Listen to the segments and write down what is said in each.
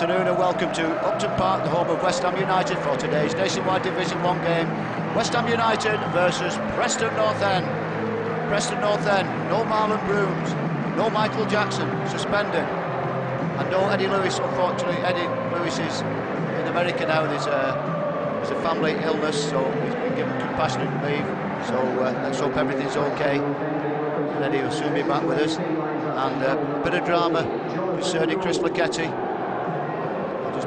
afternoon and welcome to Upton Park, the home of West Ham United for today's Nationwide Division 1 game. West Ham United versus Preston North End. Preston North End, no Marlon Broomes, no Michael Jackson, suspended. And no Eddie Lewis, unfortunately. Eddie Lewis is in America now, there's a, there's a family illness, so he's been given compassionate leave. So uh, let's hope everything's okay. And Eddie will soon be back with us. And uh, a bit of drama concerning Chris Lucketti.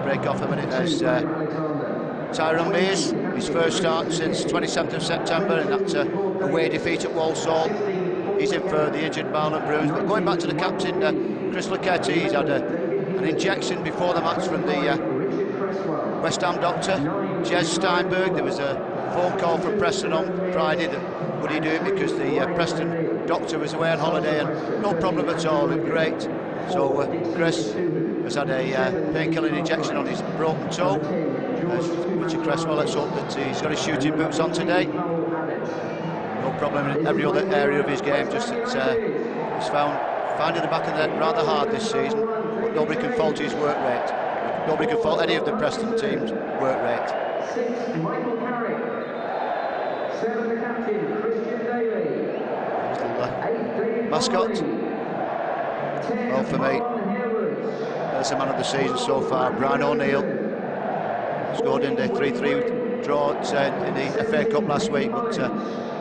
Break off a minute. There's uh, Tyrone Mears, his first start since 27th of September, and that's a away defeat at Walsall. He's in for the injured Marlon Broomes. But going back to the captain, uh, Chris Lucketti, he's had a, an injection before the match from the uh, West Ham doctor, Jez Steinberg. There was a phone call from Preston on Friday that would he do it because the uh, Preston doctor was away on holiday and no problem at all, great. So uh, Chris has had a uh, painkilling injection on his broken toe. Uh, Richard Cresswell, let's hope that he's got his shooting boots on today. No problem in every other area of his game, just that uh, he's found finding the back of the net rather hard this season. But nobody can fault his work rate. Nobody can fault any of the Preston team's work rate. Six, Michael Carrick. Seven, the captain, Christian Mascot. Well, for me. That's the man of the season so far, Brian O'Neil. Scored in the 3-3 draw uh, in the FA Cup last week, but uh,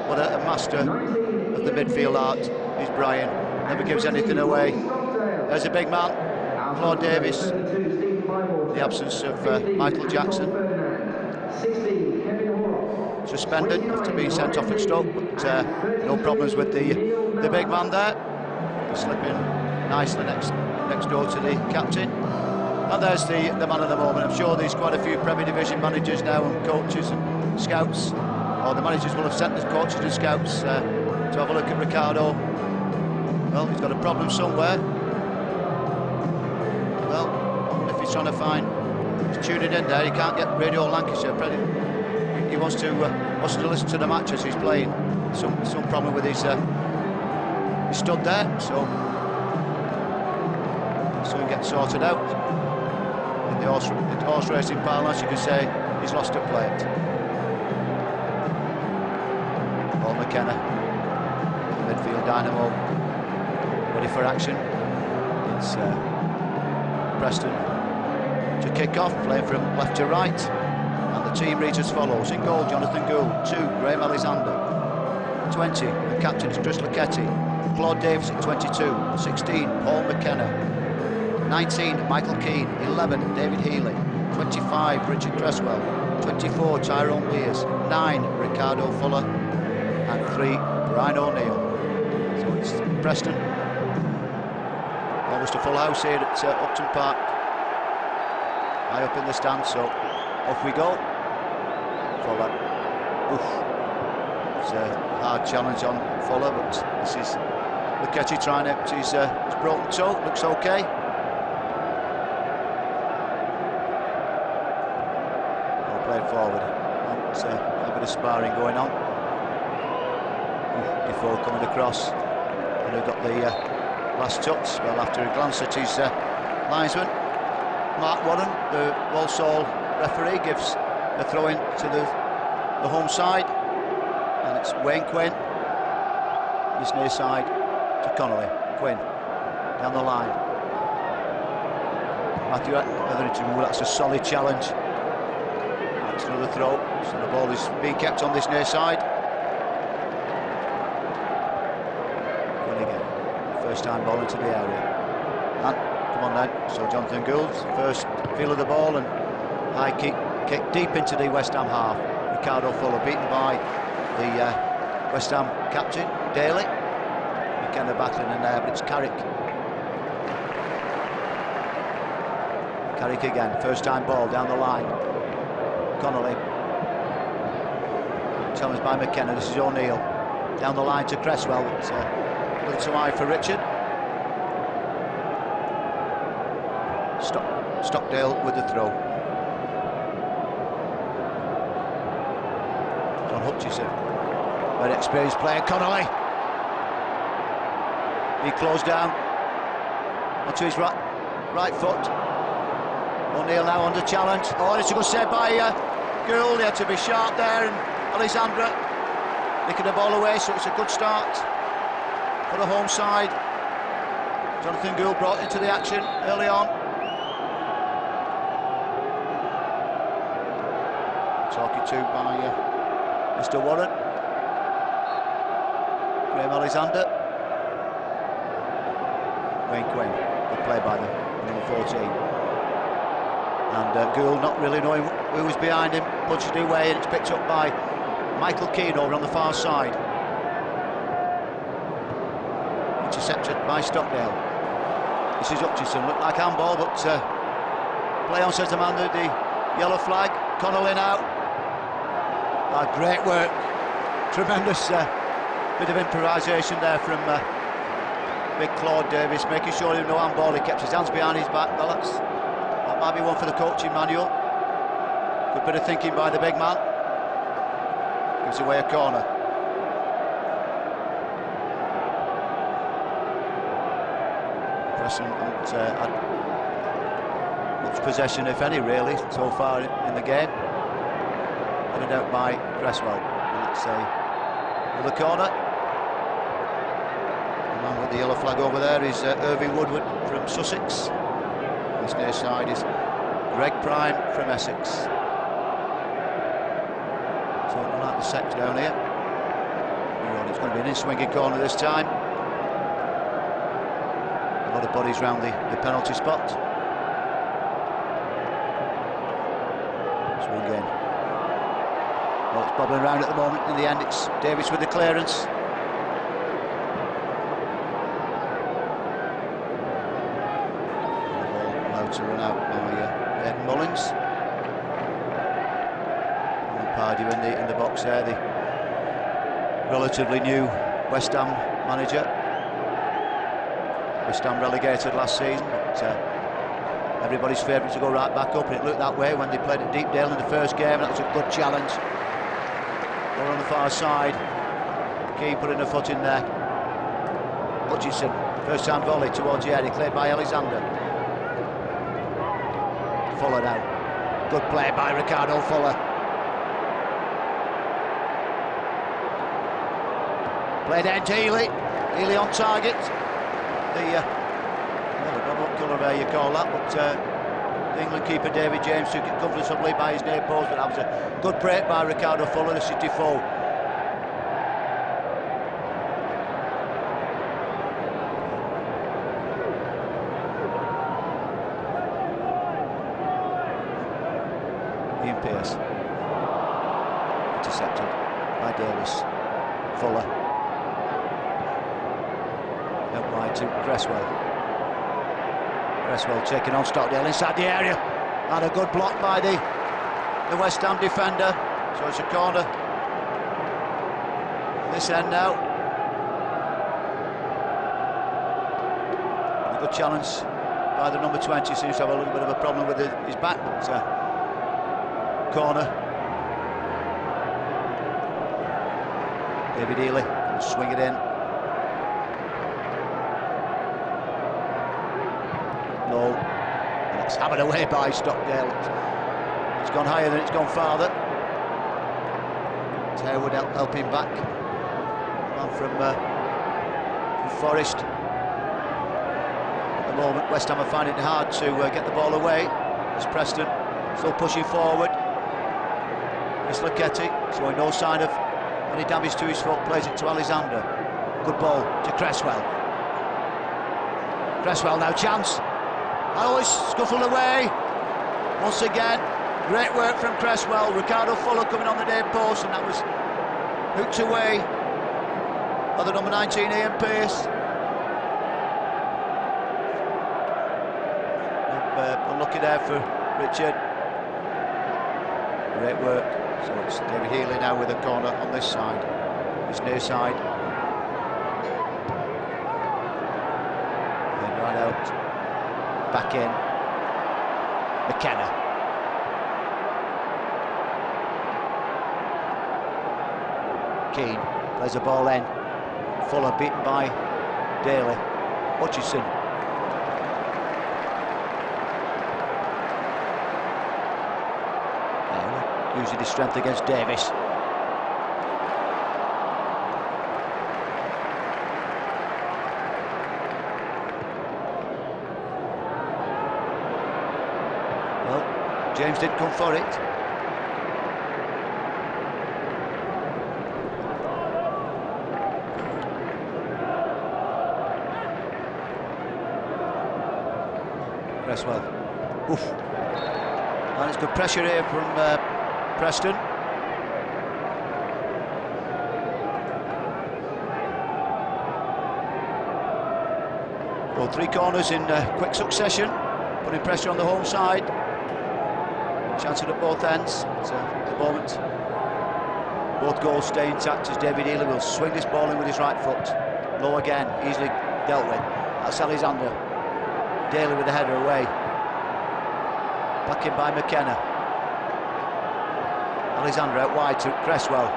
what a, master of the midfield art is Brian. Never gives anything away. There's a big man, Claude Davis, the absence of uh, Michael Jackson. 16, Kevin Horrocks. Suspended after being sent off at Stoke, but uh, no problems with the the big man there. Slipping nicely next next door to the captain. And there's the, the man of the moment. I'm sure there's quite a few Premier Division managers now and coaches and scouts. Or the managers will have sent the coaches and scouts uh, to have a look at Ricardo. Well, he's got a problem somewhere. Well, if he's trying to find. He's tuning in there. He can't get Radio Lancashire. He wants to uh, wants to listen to the match as he's playing. Some some problem with his. Uh, he stood there, so soon get sorted out. In the horse, in the horse racing parlance, you can say he's lost a plate. Paul McKenna, midfield dynamo, ready for action. It's uh, Preston to kick off, playing from left to right. And the team reads as follows. In goal, Jonathan Gould. Two, Graham Alexander. 20, the captain is Chris Lucketti. Claude Davis at 22. 16, Paul McKenna. 19, Michael Keane. 11, David Healy. 25, Richard Cresswell. 24, Tyrone Mears. 9, Ricardo Fuller. And 3, Brian O'Neil. So it's Preston. Almost a full house here at uh, Upton Park. High up in the stands, so off we go. Fuller. Oof. It's a hard challenge on Fuller, but this is Lucketti trying it. His, uh, his broken toe looks okay. Well played forward. And, uh, sparring going on. Defoe coming across. And who got the uh, last touch? Well, after a glance at his uh, linesman, Mark Warren, the Walsall referee, gives a throw in to the, the home side. And it's Wayne Quinn, his near side to Connolly. Quinn down the line. Matthew Etherington, that's a solid challenge. That's another throw. So the ball is being kept on this near side. Again. First time ball into the area. And come on then. So Jonathan Gould, first feel of the ball and high kick, kick deep into the West Ham half. Ricardo Fuller beaten by the uh, West Ham captain, Dailly. McKenna battling in there, but it's Carrick. Carrick again, first time ball down the line. Connolly. Challenged by McKenna, this is O'Neil. Down the line to Cresswell, it's a little too high for Richard. Stock, Stockdale with the throw. Don Hutchison, very experienced player, Connolly. He closed down onto his right, right foot. O'Neil now under challenge. Oh, it's a good save by uh, Gould. To be sharp there, and Alexander nicking the ball away, so it's a good start for the home side. Jonathan Gould brought into the action early on. Talking to by uh, Mr. Warren. Graham Alexander. Wayne Quinn. Good play by the number 14. And uh, Gould not really knowing who was behind him, punches it away and it's picked up by Michael Keane over on the far side. Intercepted by Stockdale. This is Hutchison, looked like handball, but uh, play on says the man the yellow flag. Connolly now. Ah, great work. Tremendous uh, bit of improvisation there from uh, big Claude Davis, making sure he no handball. He kept his hands behind his back. Well, that's, that might be one for the coaching manual. Good bit of thinking by the big man. Gives away a corner. Preston haven't uh, had much possession, if any, really, so far in the game. Headed out by Cresswell. Let's with the corner. The man with the yellow flag over there is uh, Irving Woodward from Sussex. This near side is Greg Prime from Essex. The sector down here. It's going to be an in-swinging corner this time. A lot of bodies round the, the penalty spot. Swung in. Well, it's bobbling around at the moment. In the end, it's Davis with the clearance. Allowed to run out by uh, Ed Mullins. And Pardew in the in the there. Relatively new West Ham manager. West Ham relegated last season, but uh, everybody's favourite to go right back up, and it looked that way when they played at Deepdale in the first game. and That was a good challenge. Over on the far side, Keane putting a foot in there. Hutchison, first time volley towards the area, cleared by Alexander. Fuller now. Good play by Ricardo Fuller. Played out to Healy. Healy on target. The, uh, know what colour there you call that, but uh, the England keeper David James took it comfortably by his near post, but that was a good break by Ricardo Fuller, the City foe. Ian Pearce. Intercepted by Davis. Fuller. Out wide to Cresswell. Cresswell taking on Stockdale inside the area. And a good block by the, the West Ham defender. So it's a corner. This end now. A good challenge by the number 20. Seems to have a little bit of a problem with his back. But, uh, corner. David Healy swing it in. No. And it's hammered away by Stockdale. It's gone higher than it's gone farther. Harewood help, helping back. Man from, uh, from Forest. At the moment, West Ham are finding it hard to uh, get the ball away. As Preston still pushing forward. It's Lucketti, showing no sign of any damage to his foot, plays it to Alexander. Good ball to Cresswell. Cresswell now chance. It's scuffled away. Once again, great work from Cresswell. Ricardo Fuller coming on the day post, and that was hooked away by the number 19, Ian Pearce. Uh, unlucky there for Richard. Great work. So it's David Healy now with a corner on this side, his near side. back in. McKenna. Keane plays a ball in. Fuller beaten by Dailly. Hutchison. Using his strength against Davis. James did come for it. Cresswell. Oof. And it's good pressure here from uh, Preston. Well, three corners in uh, quick succession, putting pressure on the home side. Chancing at both ends. So uh, at the moment, both goals stay intact as David Healy will swing this ball in with his right foot. Low again, easily dealt with. That's Alexander. Dailly with the header away. Back in by McKenna. Alexander out wide to Cresswell.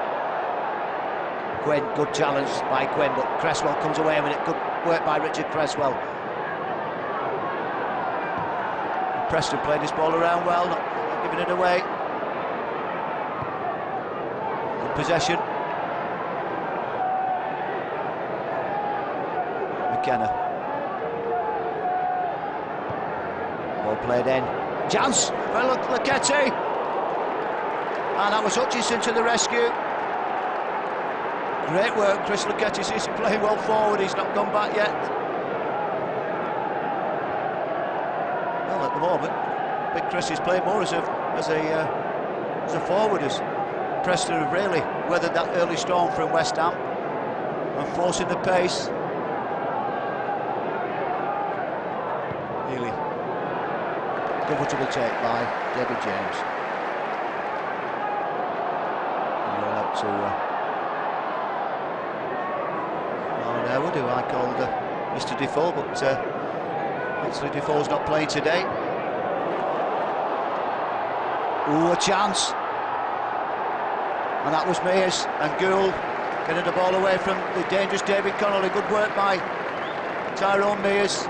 Quinn, good challenge by Quinn, but Cresswell comes away with it. Good work by Richard Cresswell. Preston played this ball around well, not giving it away. Good possession. McKenna. Ball played in. Chance for Lucketti. And that was Hutchison to the rescue. Great work, Chris Lucketti is playing well forward, he's not gone back yet. Well, at the moment, Big Chris is playing more as a as a uh, as a forward as Preston have really weathered that early storm from West Ham and forcing the pace. Really comfortable take by David James. And roll out to uh, Marlon Harewood, who I called uh, Mr Defoe, but uh, actually Defoe's not playing today. Ooh, a chance. And that was Mears and Gould getting the ball away from the dangerous David Connolly. Good work by Tyrone Mears.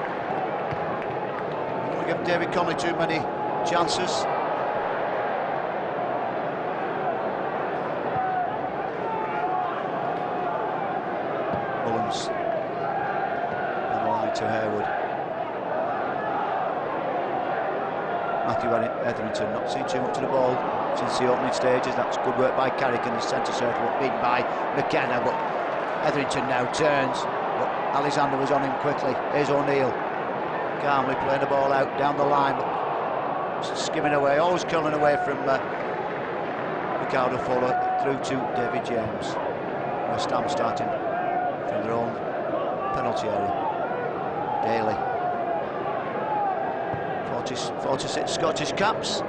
Don't give David Connolly too many chances. Mullins. On the line to Harewood. Matthew Etherington not seen too much of the ball since the opening stages. That's good work by Carrick in the centre circle, beaten by McKenna. But Etherington now turns. But Alexander was on him quickly. Here's O'Neil. Calmly playing the ball out down the line, but skimming away, always curling away from uh, Ricardo Fuller through to David James. West Ham starting from their own penalty area. Dailly. 40, 46 Scottish caps. Uh,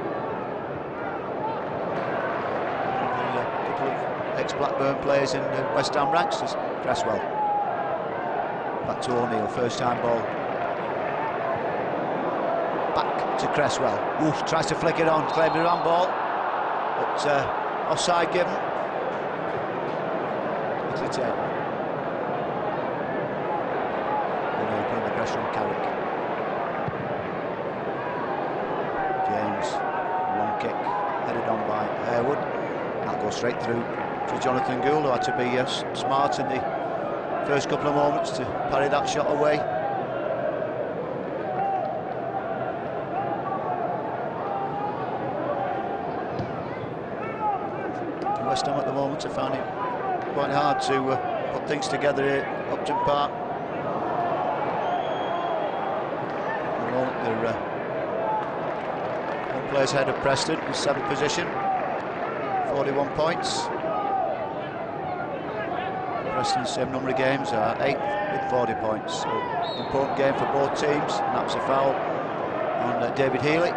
a couple of ex-Blackburn players in the West Ham ranks. Cresswell. Back to O'Neil, first time ball. Back to Cresswell. Oof, tries to flick it on, claiming a ball. But uh, offside given. Italy 10. O'Neil putting the pressure on Carrick. James, long kick, headed on by Harewood. That goes straight through to Jonathan Gould, who had to be uh, smart in the first couple of moments to parry that shot away. West Ham at the moment are finding it quite hard to uh, put things together here at Upton Park. At the moment they're uh, one players ahead of Preston in seventh position, 41 points. Preston's same number of games are eighth with 40 points. So important game for both teams, and that was a foul on uh, David Healy.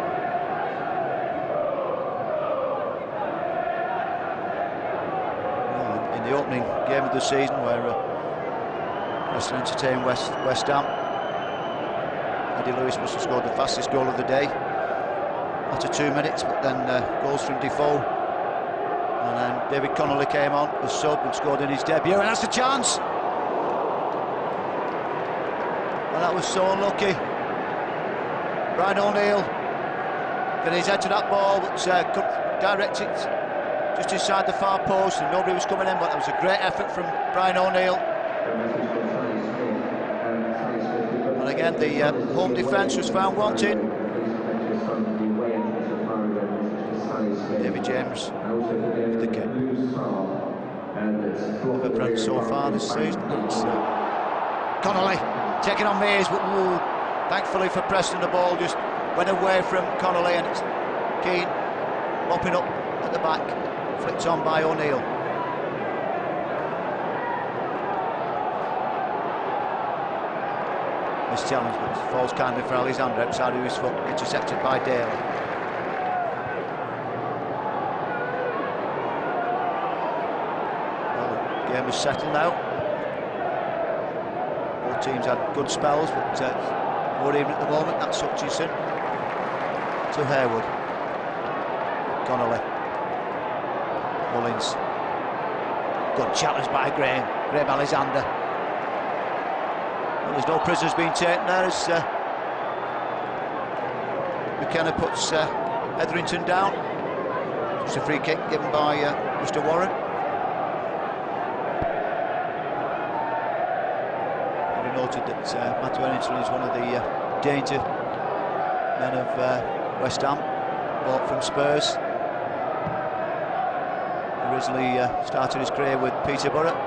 In, the opening game of the season, where uh, Preston entertained West West Ham, Eddie Lewis must have scored the fastest goal of the day after two minutes, but then uh, goals from Defoe. David Connolly came on as sub and scored in his debut, and that's a chance. And that was so unlucky. Brian O'Neil getting his head to that ball, but uh, couldn't direct it just inside the far post and nobody was coming in, but that was a great effort from Brian O'Neil. And again, the uh, home defence was found wanting. David James, the kick. Liverpool so far this season. It's, uh, Connolly taking on Mears, but ooh, thankfully for Preston, the ball just went away from Connolly and it's Keane mopping up at the back, flicked on by O'Neil. This challenge, but falls kindly for Alexander outside of his foot, intercepted by Dale. game is settled now. Both teams had good spells, but uh, more even at the moment. That's Hutchison to Harewood. Connolly. Mullins. Good challenge by Graham. Graham Alexander. Well, there's no prisoners being taken there as uh, McKenna puts uh, Etherington down. It's a free kick given by uh, Mr Warren. Noted that uh, Matthew Etherington is one of the uh, danger men of uh, West Ham, bought from Spurs. Originally uh, started his career with Peterborough.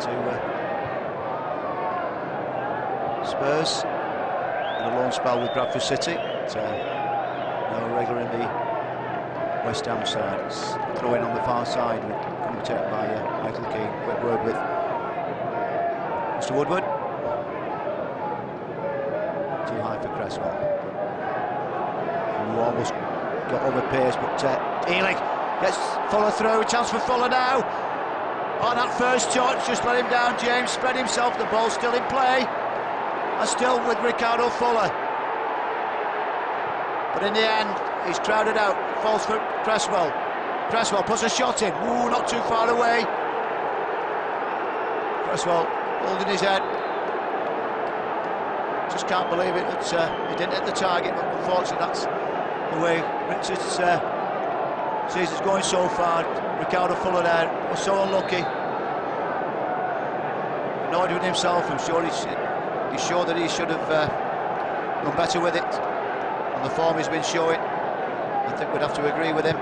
To uh, Spurs. And a loan spell with Bradford City. So, now regular in the West Ham side. It's throwing on the far side, commentated by uh, Michael Keane. Quick word with Mr Woodward. Too high for Cresswell. Almost got over pace, but uh, Ealing gets Fuller through. Chance for Fuller now. On that first touch, just let him down. James spread himself. The ball still in play. And still with Ricardo Fuller. But in the end, he's crowded out. Falls for Cresswell. Cresswell puts a shot in. Ooh, not too far away. Cresswell holding his head. Just can't believe it that uh, he didn't hit the target, but unfortunately that's the way Richards uh, sees it's going so far. Ricardo Fuller there was so unlucky. Annoyed with himself, I'm sure he's, he's sure that he should have uh, done better with it. And the form he's been showing, I think we'd have to agree with him.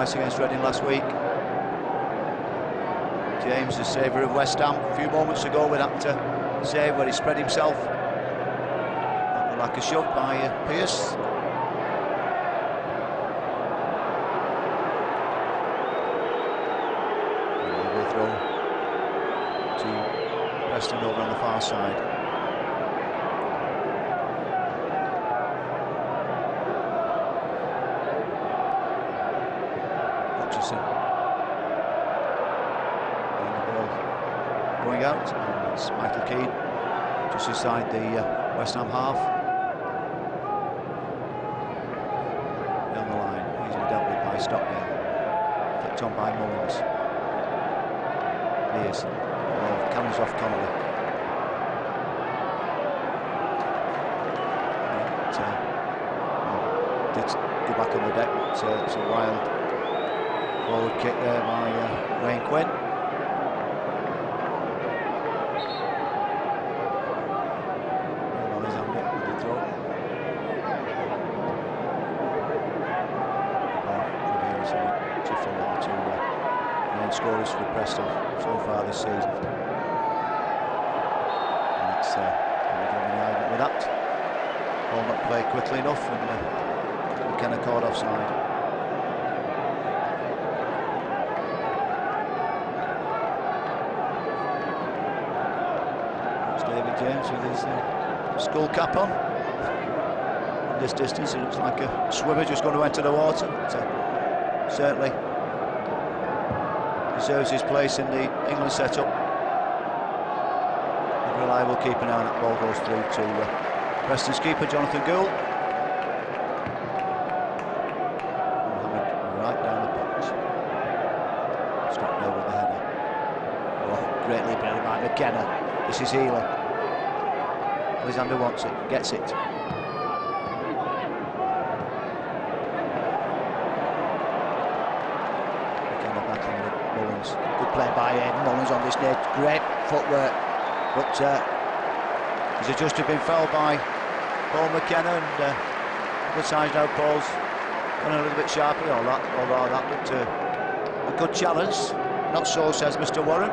Twice against Reading last week. James, the saver of West Ham, a few moments ago with that save where he spread himself. Like a shot by uh, Pearce. throw to Preston over on the far side. Michael Keane, just inside the uh, West Ham half. Down the line, easily dealt with by Stockdale. Flicked on by Mullins. Here's oh, cannons off Connolly. But, uh, oh, did go back on the deck, but uh, it's a wild forward kick there by uh, Wayne Quinn. Scorers for Preston so far this season. And it's uh, with that. Ball not played quickly enough and uh, McKenna caught offside. David James with his uh, skull cap on. This distance, it looks like a swimmer just going to enter the water. Uh, certainly deserves his place in the England setup. A reliable keeper now, and that ball goes through to uh, Preston's keeper, Jonathan Gould. Right down the pitch. Stockdale with the header. Oh, greatly brilliant by McKenna. This is Healy. Alexander wants it, gets it. McKenna battling with Mullins. Good play by Hayden Mullins on this net. Great footwork. But uh, he's adjusted been fouled by Paul McKenna and uh, good signs now Paul's gone a little bit sharply all that, although that looked uh, a good challenge. Not so, says Mr. Warren.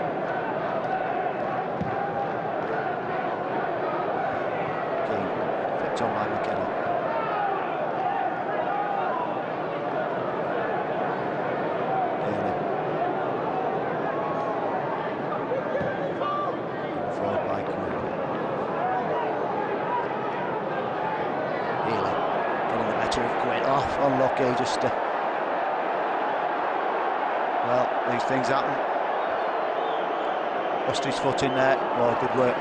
Keane, flicked on by McKenna. Dailly. Forward by Quinn. Healy getting the better of Quinn. Off, unlucky, just. Uh, well, these things happen. Lost his foot in there. Well, good work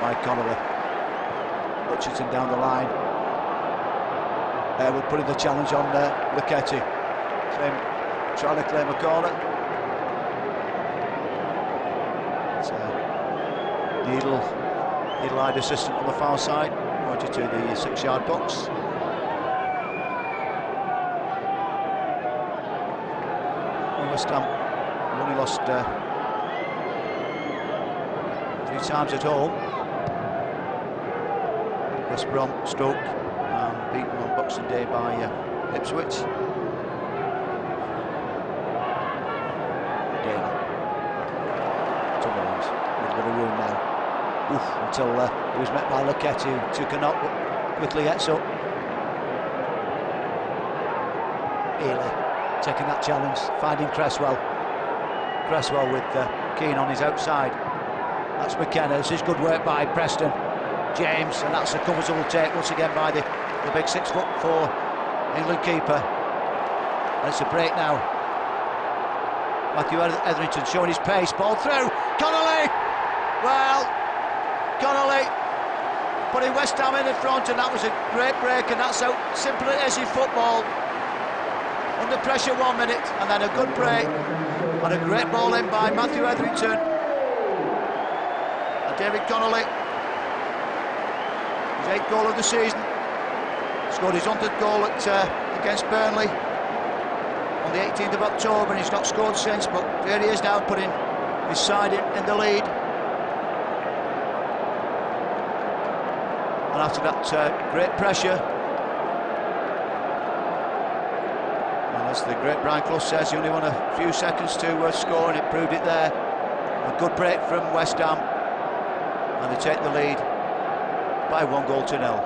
by Connolly. Hutchison down the line. Uh, we're putting the challenge on uh, Lucketti. Same, trying to claim a corner. It's, uh, Needle, Needle-eyed assistant on the far side, pointed to the six-yard box. West Ham only lost uh, times at home. West Brom, Stoke, and beaten on Boxing Day by uh, Ipswich. Tumblins, with a bit of room now. Oof, until uh, he was met by Lucketti, who took a knock, but quickly gets up. Healy taking that challenge, finding Cresswell. Cresswell with uh, Keane on his outside. That's McKenna. This is good work by Preston. James, and that's a comfortable take once again by the, the big six foot four England keeper. And it's a break now. Matthew Etherington showing his pace. Ball through. Connolly! Well, Connolly putting West Ham in the front, and that was a great break, and that's how simple it is in football. Under pressure one minute, and then a good break, and a great ball in by Matthew Etherington. David Connolly, his eighth goal of the season, scored his 100th goal at, uh, against Burnley on the 18th of October, and he's not scored since, but there he is now putting his side in, in the lead. And after that uh, great pressure, and as the great Brian Clough says, he only won a few seconds to uh, score, and it proved it there. A good break from West Ham, and they take the lead by one goal to nil.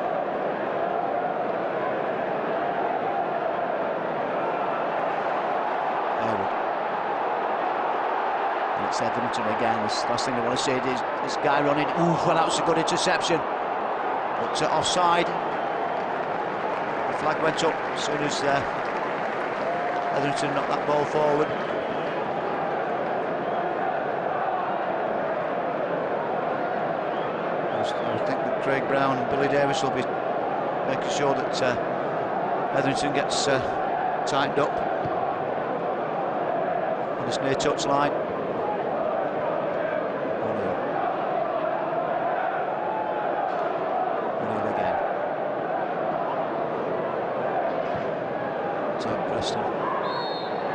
And it's Etherington again. This last thing I want to say is this guy running. Ooh, well, that was a good interception. But uh, offside. The flag went up as soon as uh, Etherington knocked that ball forward. I was- I would think that Craig Brown and Billy Davies will be making sure that uh, Etherington gets uh, tightened up on this near touch line. Again.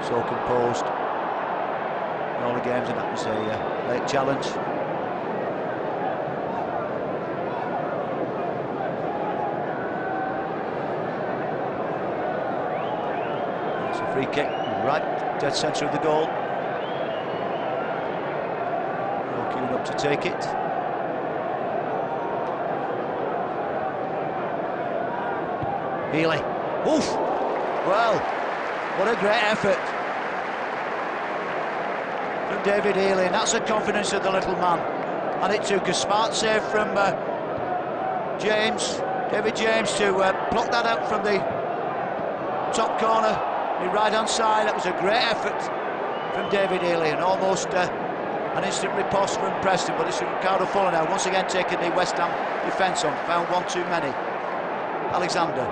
So composed in all the games, and that was a uh, late challenge. Free kick, right dead centre of the goal. Queued up to take it. Healy. Oof! Well, what a great effort from David Healy, and that's the confidence of the little man. And it took a smart save from uh, James, David James, to uh, block that out from the top corner, the right hand side. That was a great effort from David Healy, and almost uh, an instant riposte from Preston. But it's Ricardo Fuller now, once again taking the West Ham defence on. Found one too many. Alexander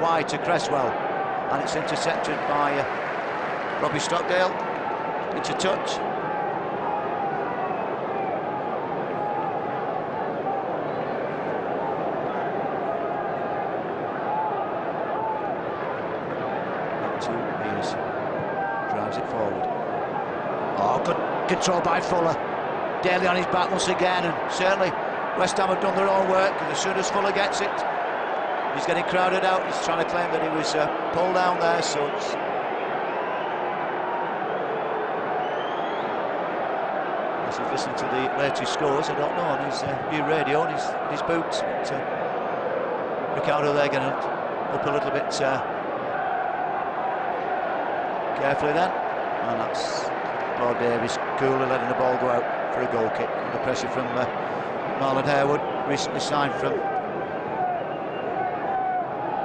wide to Cresswell, and it's intercepted by uh, Robbie Stockdale. Into touch. Flicks it forward. Oh, good control by Fuller. Dailly on his back once again, and certainly West Ham have done their own work, because as soon as Fuller gets it, he's getting crowded out. He's trying to claim that he was uh, pulled down there, so it's as he's listening to the latest scores, I don't know, on his uh, new radio, on his, his boots. But, uh, Ricardo there getting up a little bit uh, carefully then. And that's Claude Davis coolly letting the ball go out for a goal kick. Under pressure from uh, Marlon Harewood, recently signed from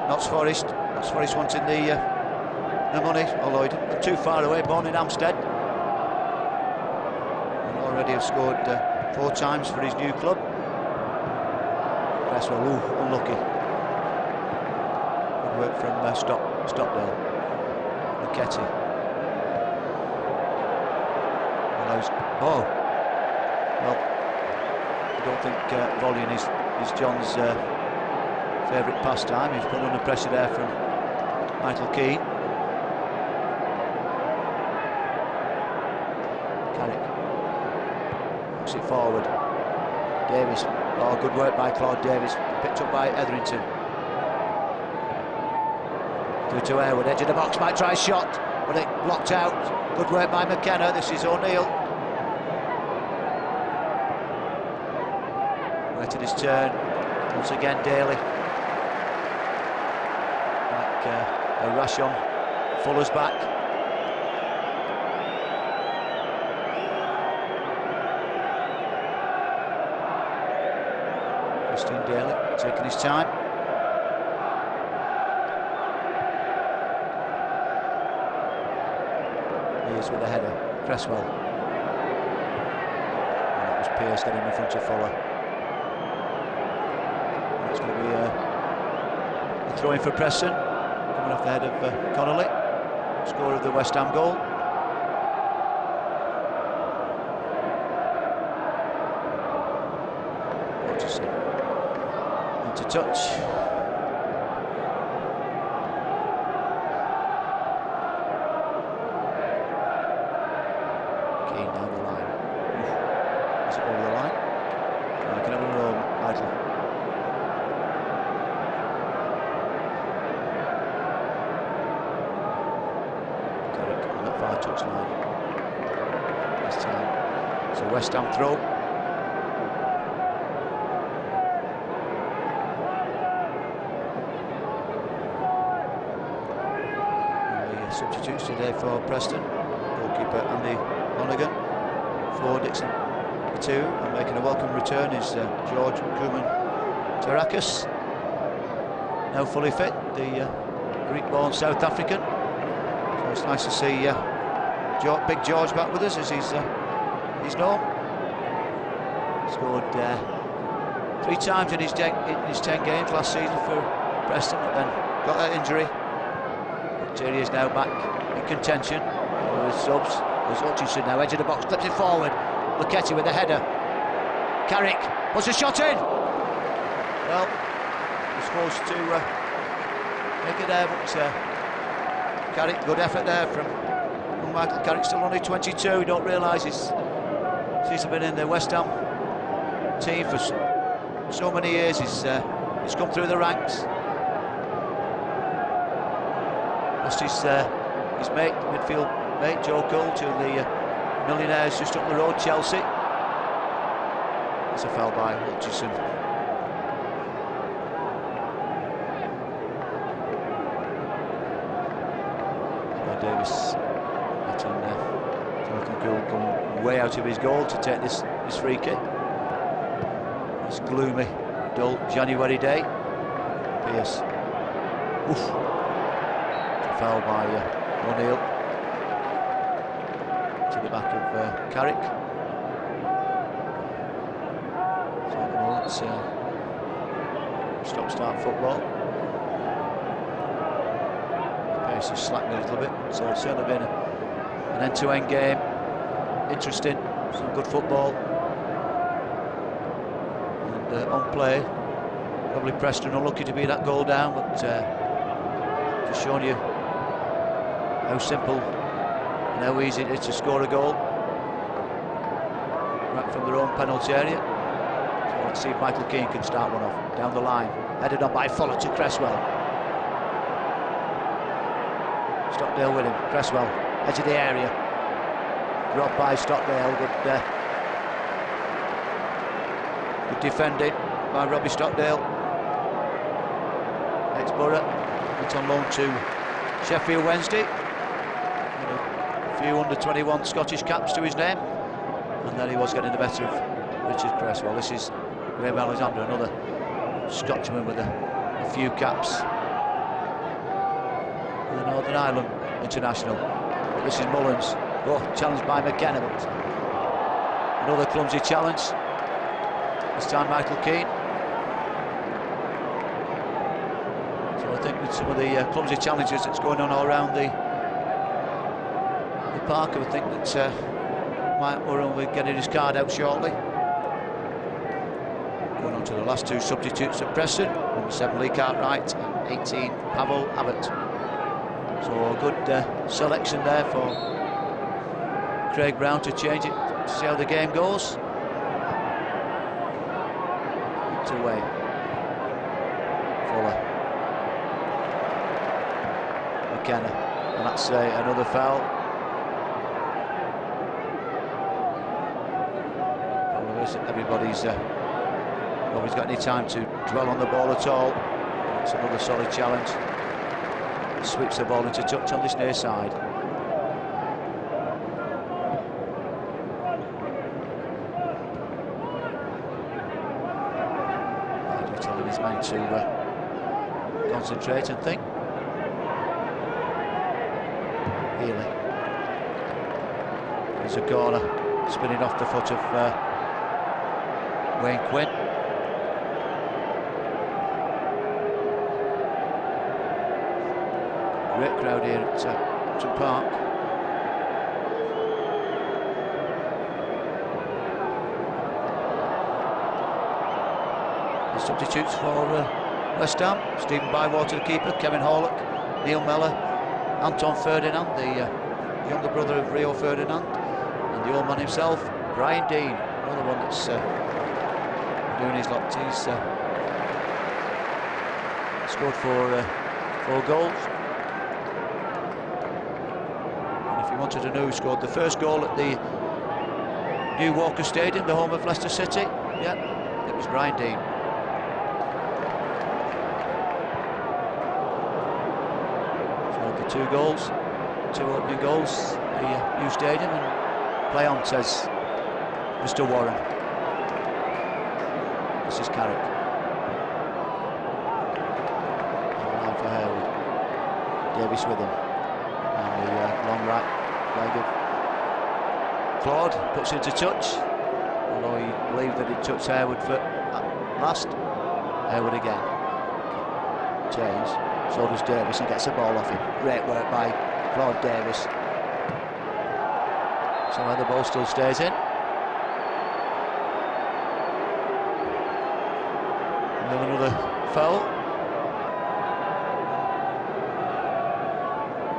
Notts Forest. Notts Forest wanting the uh, the money, although he too far away, born in Hampstead. And already have scored uh, four times for his new club. Cresswell, ooh, unlucky. Good work from uh, Stop, Stockdale. Lucketti. Oh, well, I don't think uh, volleying is, is John's uh, favourite pastime. He's put under pressure there from Michael Keane. Carrick puts it forward. Davis. Oh, good work by Claude Davis. Picked up by Etherington. Through to Harewood, edge of the box, might try a shot, but it blocked out. Good work by McKenna. This is O'Neil. Waited his turn. Once again, Dailly. Like uh, a rush on Fuller's back. Christian Dailly taking his time. Here's with the header, Cresswell. And that was Pearce getting in front of Fuller. Going to be a, a throw in for Preston, coming off the head of uh, Connolly, scorer of the West Ham goal. Into touch. Keane down the line. Oof. Is it over the line? No, I can have a roam, idle. Carrick on that far touch line. This Ham throw. The substitutes today for Preston. Goalkeeper Andy Lonergan. For Dixon two. And making a welcome return is uh, George Kuman Tarakis. Now fully fit, the uh, Greek-born South African. So it's nice to see uh, Big George back with us as he's uh, he's known. Scored uh, three times in his, in his ten games last season for Preston, but then got that injury. But here he is now back in contention with subs. There's Hutchison now, edge of the box, clips it forward. Lucketti with the header. Carrick puts a shot in. Well, was supposed to uh, make it there, but uh, Carrick, good effort there from Michael Carrick, still only 22. You don't realise he's he's been in the West Ham team for so, many years. He's uh, he's come through the ranks. Lost his uh, his mate, midfield mate Joe Cole to the uh, millionaires just up the road, Chelsea. It's a foul by Hutchison. Davis letting uh, Jonathan Gould come way out of his goal to take this, this free kick. Gloomy, dull January day. Pearce. Oof. Foul by uh, O'Neil. To the back of uh, Carrick. So at the moment, uh, stop-start football. Pace has slackened a little bit, so it's certainly been an end-to-end game. Interesting, some good football. Uh, on play, probably Preston unlucky to be that goal down, but uh, just showing you how simple and how easy it is to score a goal. Right from their own penalty area. So let's see if Michael Keane can start one off. Down the line. Headed on by Fuller to Cresswell. Stockdale with him. Cresswell, edge of the area. Robbed by Stockdale, but uh, defending by Robbie Stockdale. Ex-Borough, it's on loan to Sheffield Wednesday. A few under 21 Scottish caps to his name. And then he was getting the better of Richard Cresswell. This is Graham Alexander, another Scotchman with a, a few caps the Northern Ireland international. This is Mullins. Oh, challenged by McKenna. Another clumsy challenge. This time Michael Keane. So I think with some of the uh, clumsy challenges that's going on all around the the park, I would think that uh, Mike Warren will be getting his card out shortly. Going on to the last two substitutes at Preston. Number 7 Lee Cartwright and 18 Pawel Abbott. So a good uh, selection there for Craig Brown to change it to see how the game goes. It's away. Fuller. McKenna. And that's uh, another foul. Everybody's uh, nobody's got any time to dwell on the ball at all. It's another solid challenge. Sweeps the ball into touch on this near side. To uh, concentrate and think. Healy. There's a corner spinning off the foot of uh, Wayne Quinn. Great crowd here at uh, Upton Park. Substitutes for uh, West Ham, Stephen Bywater, the keeper, Kevin Horlock, Neil Mellor, Anton Ferdinand, the uh, younger brother of Rio Ferdinand, and the old man himself, Brian Deane, another one that's uh, doing his lot. He's uh, scored for uh, four goals. And if you wanted to know who scored the first goal at the new Walker Stadium, the home of Leicester City, yeah, it was Brian Deane. Scored the two goals, two opening goals, the uh, new stadium, and play on, says Mr. Warren. This is Carrick. Line for Harewood. Davis with him. And the uh, long right leg of Claude puts it into touch. Although he believed that he touched Harewood for uh, last. Harewood again. Change. So does Davis and gets the ball off him. Great work by Claude Davis. Somehow the ball still stays in. And then another foul.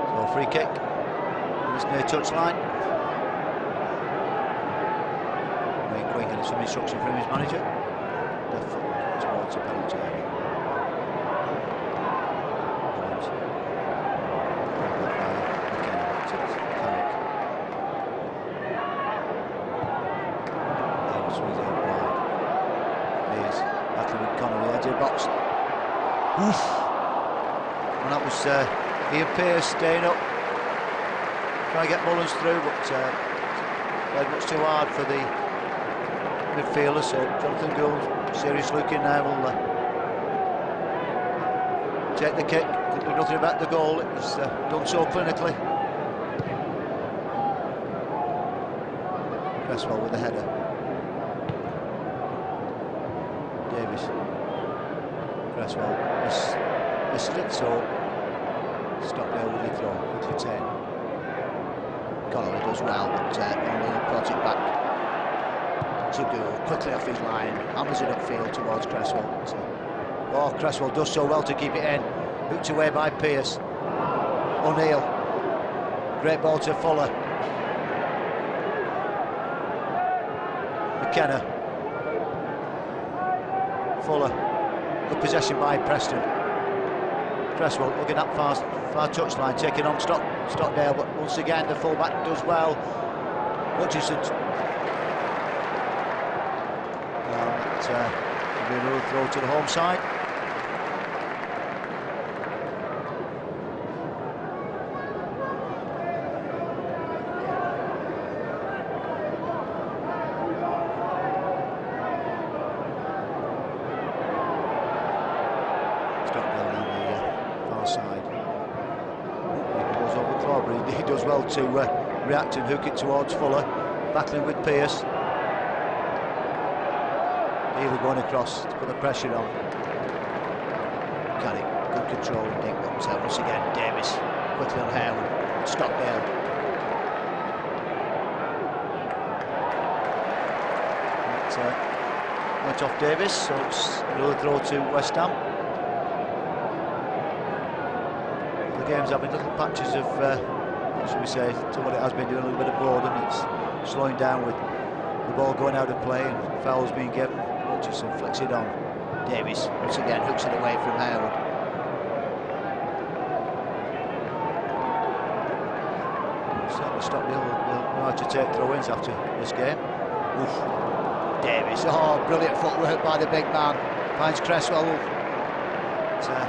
So free kick. It's near touchline. Wayne Quinn getting some instruction from his manager. Left foot towards the penalty area. Williams. Grabbed that by McKenna, but it's Carrick. Davis with it out wide. Mears battling with Connolly, edge of the box. Oof! And that was uh, Ian Pearce staying up. Trying to get Mullins through, but uh, played much too hard for the midfielder. So Jonathan Gould, serious looking now, will uh, take the kick. Didn't do nothing about the goal. It was uh, done so clinically. Cresswell with the header. Davis. Cresswell miss, missed it, so as well, but uh, brought it back to quickly off his line, hammers it upfield towards Cresswell. So, oh, Cresswell does so well to keep it in, hooked away by Pearce. O'Neil, great ball to Fuller. McKenna. Fuller, good possession by Preston. Cresswell looking up fast, far touchline, taking on Stock Stockdale, but once again the fullback does well. Hutchison. And uh, another throw to the home side. Stockdale down the uh, far side. He goes over Clawbury. He, he does well to uh, react and hook it towards Fuller, battling with Pearce. Healy going across to put the pressure on. Carrick, good control and Dick but uh, once again Davis quickly on Harewood. Stockdale. But, uh, went off Davis, so it's another throw to West Ham. The game's having little patches of, uh, should we say, to what it has been doing, a little bit of boredom. It's slowing down with the ball going out of play and fouls being given. Hutchison flicks it on. Davis once again hooks it away from Harewood. Certainly will, will know how to take throw-ins after this game. Oof. Davis, oh, brilliant footwork by the big man. Finds Cresswell. But, uh,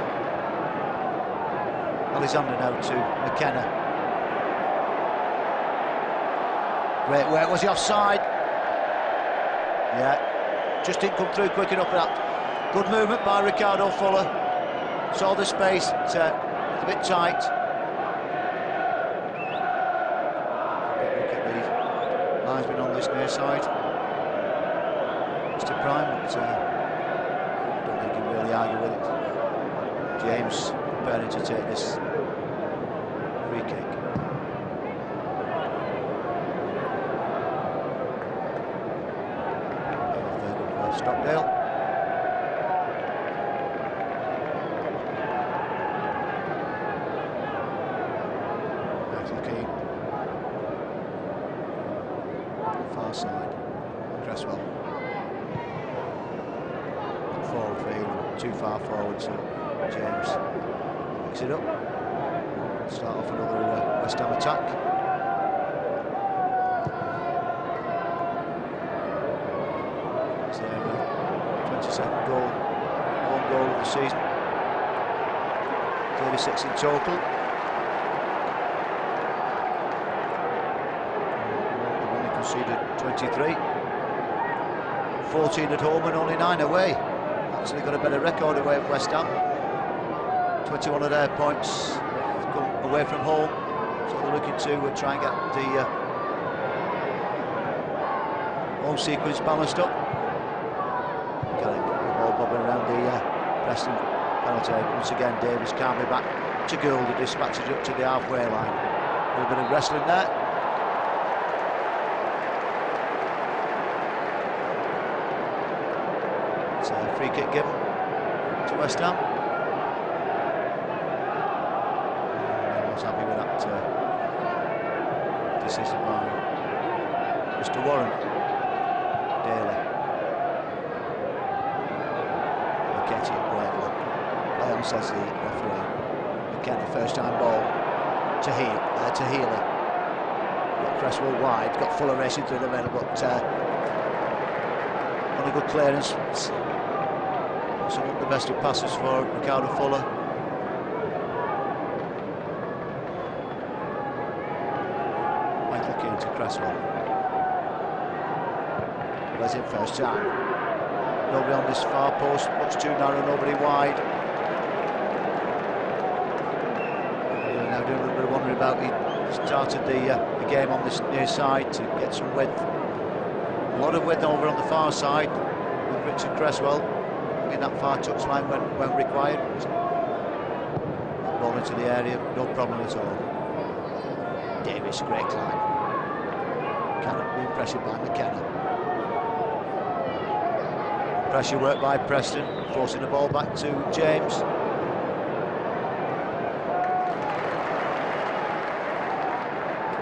Alexander now to McKenna. Great work, was he offside? Yeah, just didn't come through quick enough that. Good movement by Ricardo Fuller. Saw the space, but, uh, a bit tight. Look at the linesman on this near side. Mr. Prime, but uh, don't think he can really argue with it. James preparing to take this free kick. Third of uh, Stockdale. Michael Keane. Far side. Cresswell. Forward for Ewan. Too far forward, so James picks it up. Start off another uh, West Ham attack. It's their uh, 22nd goal, one goal of the season. 36 in total. They've only conceded 23. 14 at home and only 9 away. Actually got a better record away at West Ham. 21 of their points come away from home. So they're looking to uh, try and get the uh, home sequence balanced up. Got the ball bobbing around the uh, Preston penalty. Once again, Davis can't be back to goal. The dispatches up to the halfway line. A little bit of wrestling there. It's a free kick given to West Ham. I was happy with that uh, decision by Mr. Warren. Dailly. Marchetti and Bradley. Play on, says the referee. McKenna, first time ball to, he uh, to Healy. Got Cresswell wide, got Fuller racing through the middle, but uh, only good clearance. Some of the best of passes for Ricardo Fuller. Michael Keane to Cresswell. Plays it first time. Nobody on this far post, much too narrow, nobody wide. Now doing a little bit of wondering about he started the, uh, the game on this near side to get some width. A lot of width over on the far side with Richard Cresswell in that far touchline when, when required. Ball into the area, no problem at all. Davis, great climb. Cannot be pressured by McKenna. Pressure work by Preston, forcing the ball back to James.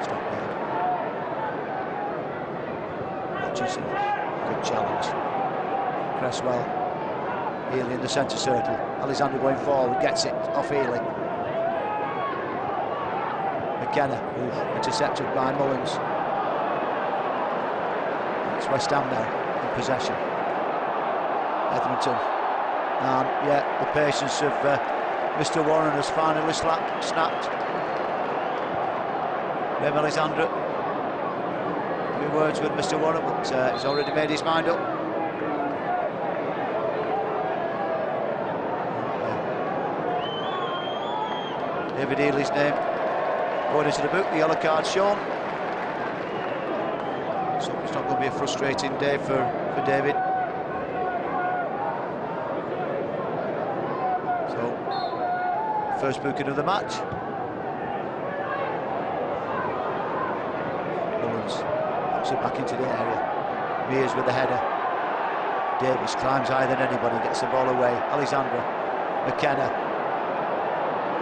Stockdale. Hutchison. Good challenge. Cresswell. Healy in the centre circle. Alexander going forward, gets it off Healy. McKenna, oof, intercepted by Mullins. It's West Ham now in possession. Etherington. And yeah, the patience of uh, Mr. Warren has finally slapped, snapped. Graham Alexander. Few words with Mr. Warren, but uh, he's already made his mind up. David Healy's name going into the book, the yellow card shown. So it's not going to be a frustrating day for, for David. So, first booking of the match. Mullins puts it back into the area. Mears with the header. Davis climbs higher than anybody, gets the ball away. Alexander, McKenna,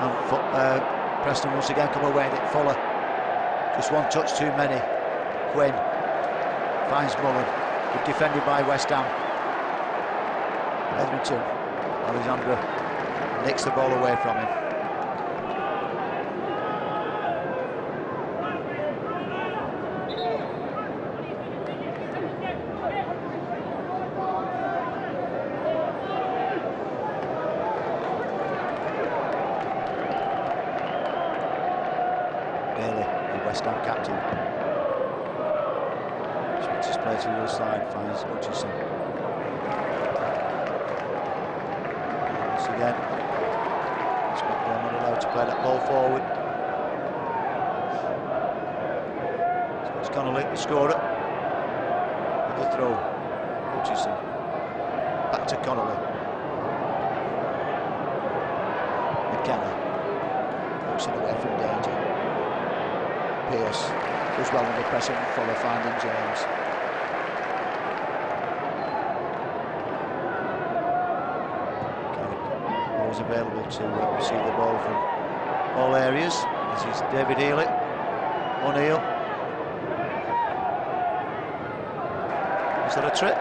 and uh, Preston once again come away with it. Fuller, just one touch too many. Quinn finds Mullen, good defended by West Ham. Edmonton, Alexander nicks the ball away from him. Bailey, the West Ham captain. Switches his play to the other side, finds Hutchison. Once again, Scott Bowman allowed to play that ball forward. So it's Connolly, the scorer. With the throw, Hutchison. Back to Connolly. McKenna. Puts it away from danger. Pearce does well under pressure and follow finding James. Carrick always available to uh, receive the ball from all areas. This is David Healy. O'Neil. Is that a trip?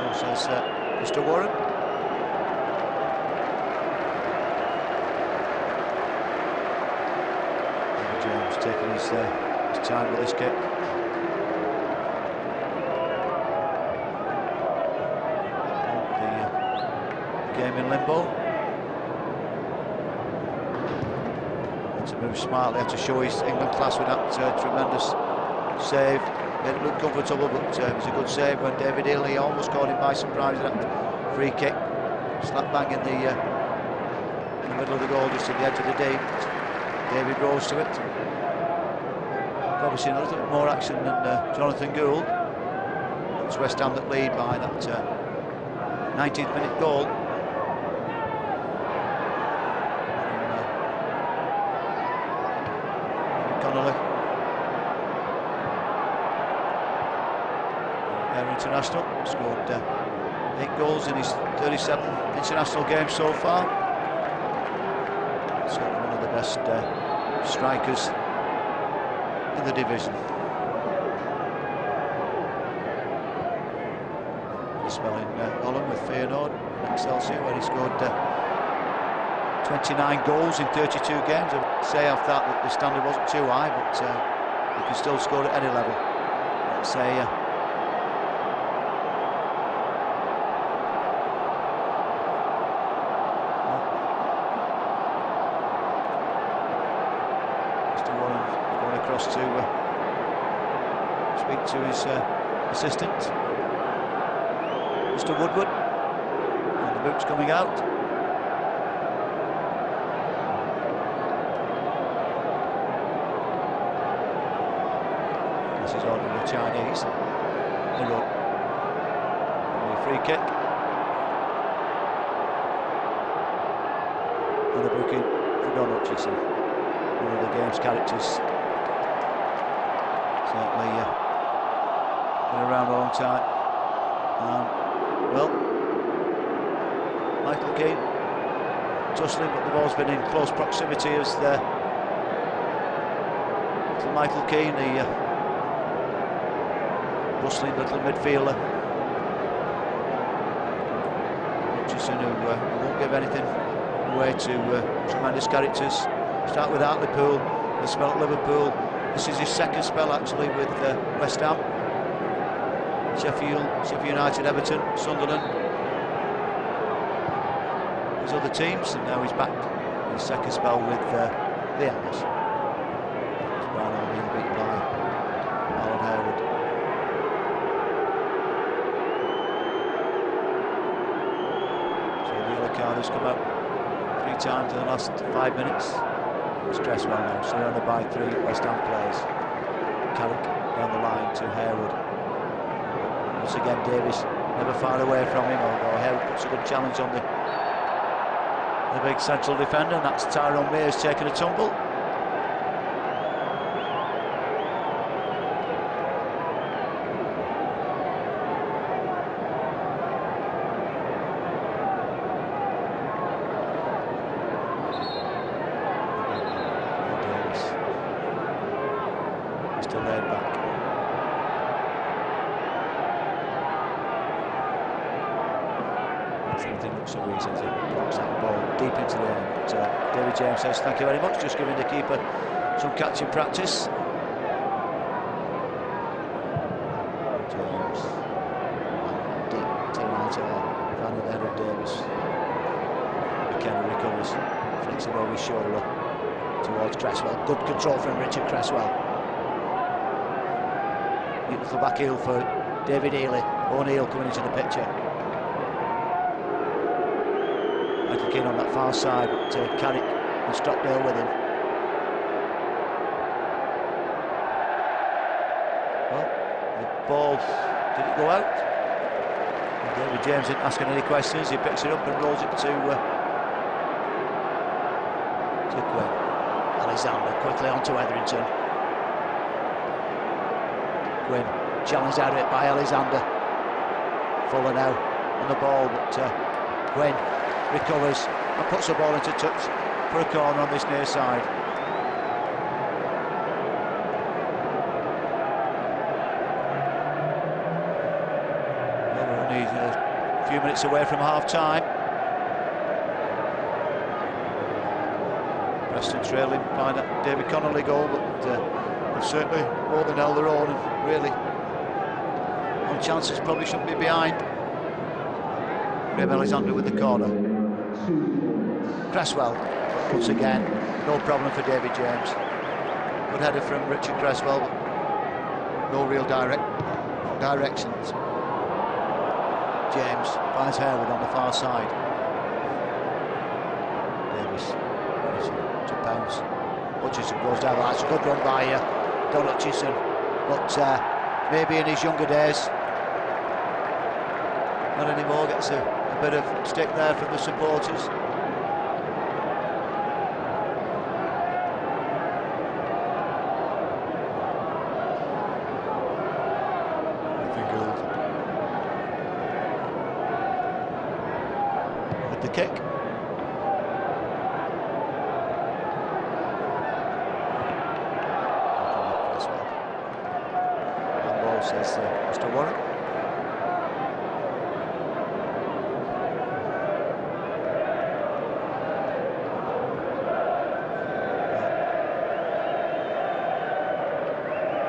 No, says uh, Mr. Warren. David James taking his, uh, his time with this kick. The uh, game in limbo. Had had to show his England class with that uh, tremendous save. Made it look comfortable, but uh, it was a good save when David Healy almost caught him by surprise that free kick. Slap bang in the, uh, in the middle of the goal, just at the edge of the D. David rose to it. Probably seen a little bit more action than uh, Jonathan Gould. It's West Ham that lead by that uh, 19th minute goal. And, uh, Connolly. Air international scored uh, eight goals in his 37 international games so far. Certainly one of the best uh, strikers in the division. The spell in uh, Holland with Feyenoord, Excelsior, where he scored uh, 29 goals in 32 games. I would say after that that the standard wasn't too high, but uh, he can still score at any level. Let's say uh, Mr. Warren going across to uh, speak to his uh, assistant, Mr. Woodward. And the boot's coming out. This is the Chinese. You go. A free kick. And a booking for Don Hutchison one of the game's characters. Certainly uh, been around a long time. Um, well, Michael Keane tussling, but the ball's been in close proximity as the to Michael Keane, the uh, bustling little midfielder. Hutchison, who uh, won't give anything away to uh, tremendous characters. Start with Hartlepool, the spell at Liverpool. This is his second spell actually with uh, West Ham, Sheffield, Sheffield United, Everton, Sunderland. His other teams, and now he's back in his second spell with uh, the. Brian O'Neil beaten by Alan Harewood. So the yellow card has come out three times in the last five minutes. It's Cresswell now, surrounded by three West Ham players. Carrick down the line to Harewood. Once again, Davis never far away from him, although Harewood puts a good challenge on the the big central defender, and that's Tyrone Mears taking a tumble. Davis. Still laid back. Everything looks so easy as he blocks that ball deep into the air. But, uh, David James says thank you very much, just giving the keeper some catching practice. James. Deep to right eye. Found it of Davis. McKenna recovers, flicks it over his shoulder towards Cresswell. Good control from Richard Cresswell. Beautiful back heel for David Healy. O'Neil coming into the picture. Michael Keane on that far side to Carrick and Stockdale with him. Well, the ball, did it go out? David James isn't asking any questions. He picks it up and rolls it to uh, to Quinn. Alexander quickly onto Etherington. Quinn challenged out of it by Alexander. Fuller now on the ball, but uh, Quinn recovers and puts the ball into touch for a corner on this near side. Well, we're only a few minutes away from half time. Preston trailing by that David Connolly goal, but uh, certainly more than held their own and really on chances probably shouldn't be behind. Graham Alexander with the corner. Cresswell, once again, no problem for David James. Good header from Richard Cresswell, no real direct directions. James finds Harewood on the far side. Davis to, bounce. Hutchison goes down. That's a good run by uh, Don Hutchison, but uh, maybe in his younger days, not anymore. Gets a, a bit of stick there from the supporters. Nothing good. With the kick. Handball says uh, Mr. Warren.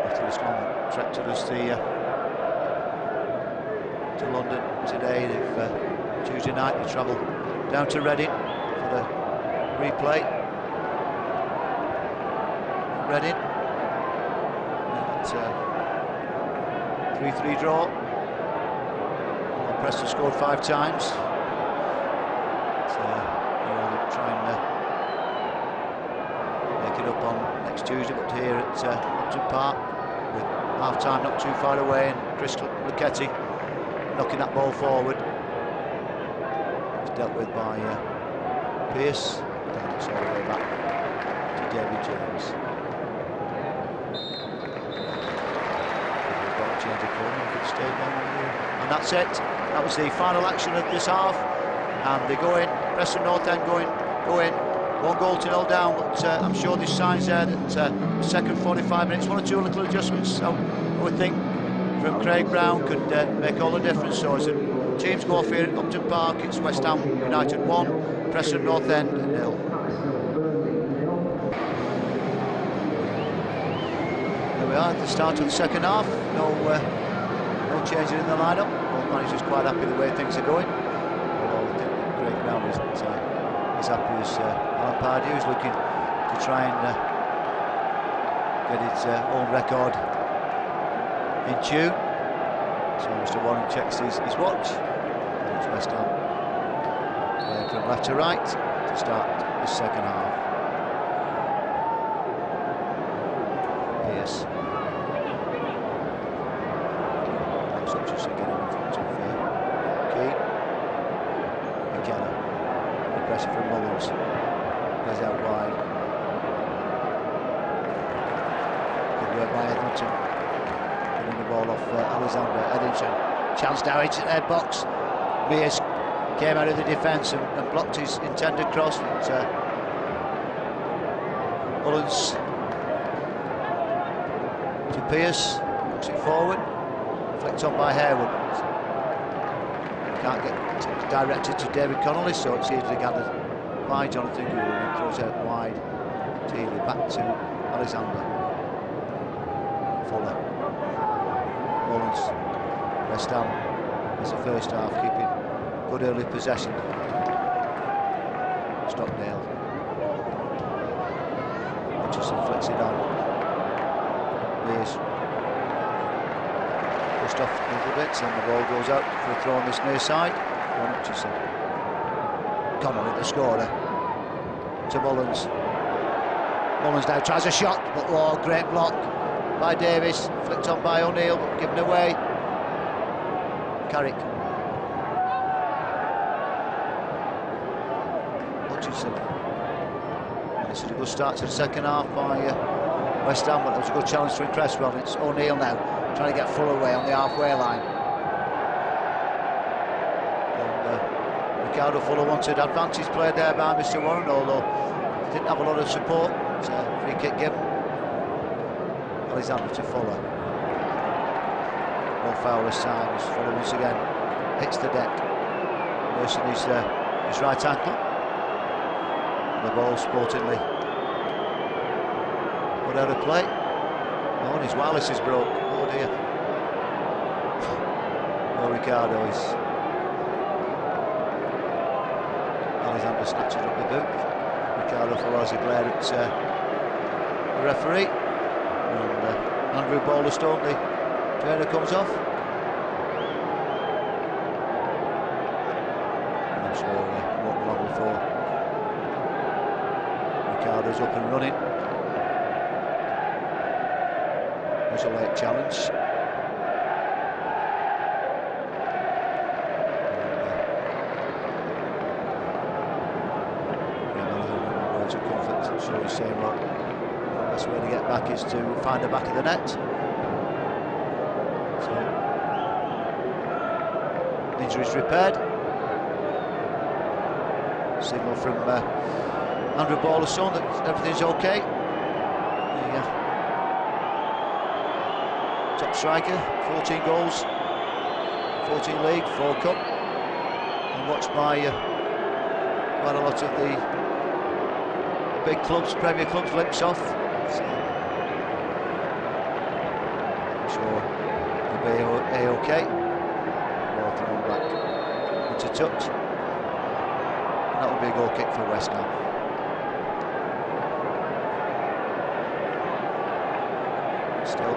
After this long trek to us the uh, to London today, they've uh, Tuesday night they travel down to Reading for the replay. Reading. That 3-3 draw. Well, Preston scored five times. So, they try and uh, make it up on next Tuesday, but here at uh, Upton Park, with half time not too far away, and Chris Lucketti knocking that ball forward. It's dealt with by uh, Pearce. And it's all the way back to David James. Change the corner, good stay down And that's it. That was the final action of this half. And they go in. Preston North End going, go in. One goal to nil down, but uh, I'm sure there's signs there that uh, the second 45 minutes, one or two little adjustments, I, I would think from Craig Brown could uh, make all the difference. So as the teams go at Upton Park, it's West Ham United 1, Preston North End nil. There we are at the start of the second half. No, uh, no changing in the lineup. Both managers quite happy the way things are going. Although I think Craig Brown isn't uh, as happy as uh, Alan Pardew, who's looking to try and uh, get his uh, own record in tune. Mr. Warren checks his, his watch. It's West Ham playing from left to right to start the second half. Pearce. Such getting in front of Keane. McKenna. From Mullins. Plays out wide. Good work by Edmonton. Ball off uh, Alexander Etherington. Chance now into the head box. Mears came out of the defence and, and blocked his intended cross. But, uh, Mullins to Pearce, puts it forward, flicked on by Harewood. Can't get directed to David Connolly, so it's easily gathered by Jonathan Gould and throws out wide to back to Alexander. Fuller. Mullins. West Ham as the first half, keeping good early possession. Stockdale. Hutchison flicks it on. Mears. Pushed off a little bit and the ball goes out for a throw on this near side. Don Hutchison. Connolly, the scorer. To Mullins. Mullins now tries a shot, but oh, great block by Davis. Flicked on by O'Neil, but given away. Carrick. Hutchison. This is a good start to the second half by uh, West Ham, but it was a good challenge to impress Ron. It's O'Neil now, trying to get full away on the halfway line. Uh, Ricardo Fuller wanted advantage played there by Mr Warren, although didn't have a lot of support. It's a free kick given. Alexander to follow. No foul this time as Fuller once again hits the deck. Nursing his, uh, his right ankle. The ball sportingly put out of play. Oh, and his wireless is broke. Oh dear. Oh, Ricardo is. Alexander snatches up the boot. Ricardo follows a glare at uh, the referee. And Andrew Balderstone, the trainer, comes off. I'm uh, won't long before Ricardo's up and running. was a late challenge. Of saying, well, the best way to get back is to find the back of the net. So, is repaired. Signal from uh, Andrew Balderstone that everything's okay. Uh, top striker, 14 goals, 14 league, 4 cup, and watched by uh, quite a lot of the big clubs, Premier clubs, links off. I'm sure he'll be a-okay. Ball thrown back into touch. And that will be a goal kick for West Ham. Still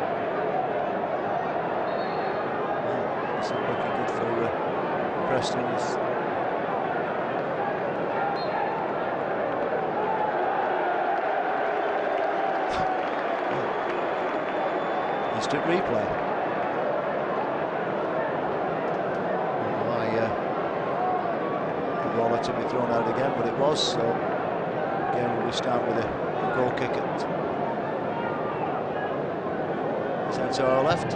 It's not looking good for uh, Preston. It's Instant replay. Why uh, the ball had to be thrown out again, but it was. So again, we start with a, a goal kick at centre our left.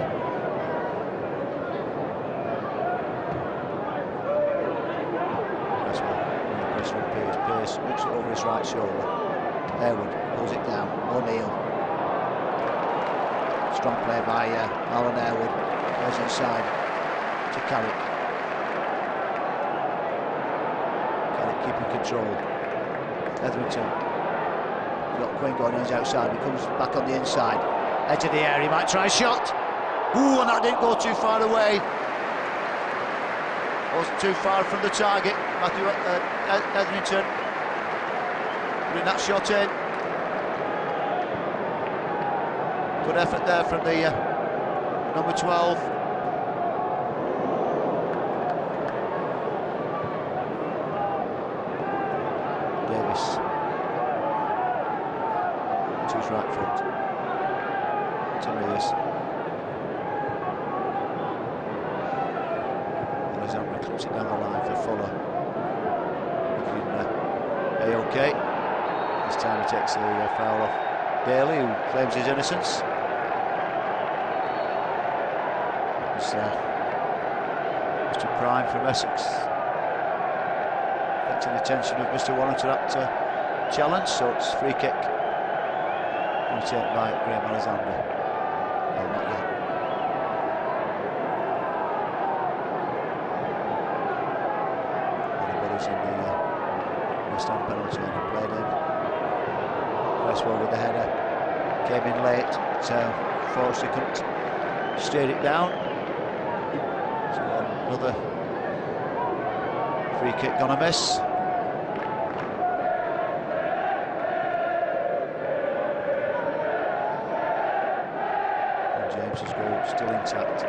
Pressure on Pearce. Pearce moves it over his right shoulder. Harewood pulls it down. O'Neil. Strong play by uh, Alan Harewood. Goes inside to Carrick. Carrick keeping control. Etherington. Got Quinn going on outside. He comes back on the inside. Edge of the area. He might try a shot. Ooh, and that didn't go too far away. Wasn't too far from the target. Matthew uh, Etherington putting that shot in. Good effort there from the uh, number 12. Davis. To his right foot. To Mears. Alexander clips it down the line for Fuller. Looking uh, A-OK. This time he takes the uh, foul off Dailly, who claims his innocence. It's uh, Mr. Prime from Essex. Attracting the attention of Mr. Warren to that uh, challenge, so it's free kick. Returned by Graham Alexander. No, not yet. Anybody's in the uh, West Ham penalty area, played in. Cresswell with the header. Came in late, so fortunately couldn't steer it down. So another free kick gonna miss. James's goal still intact.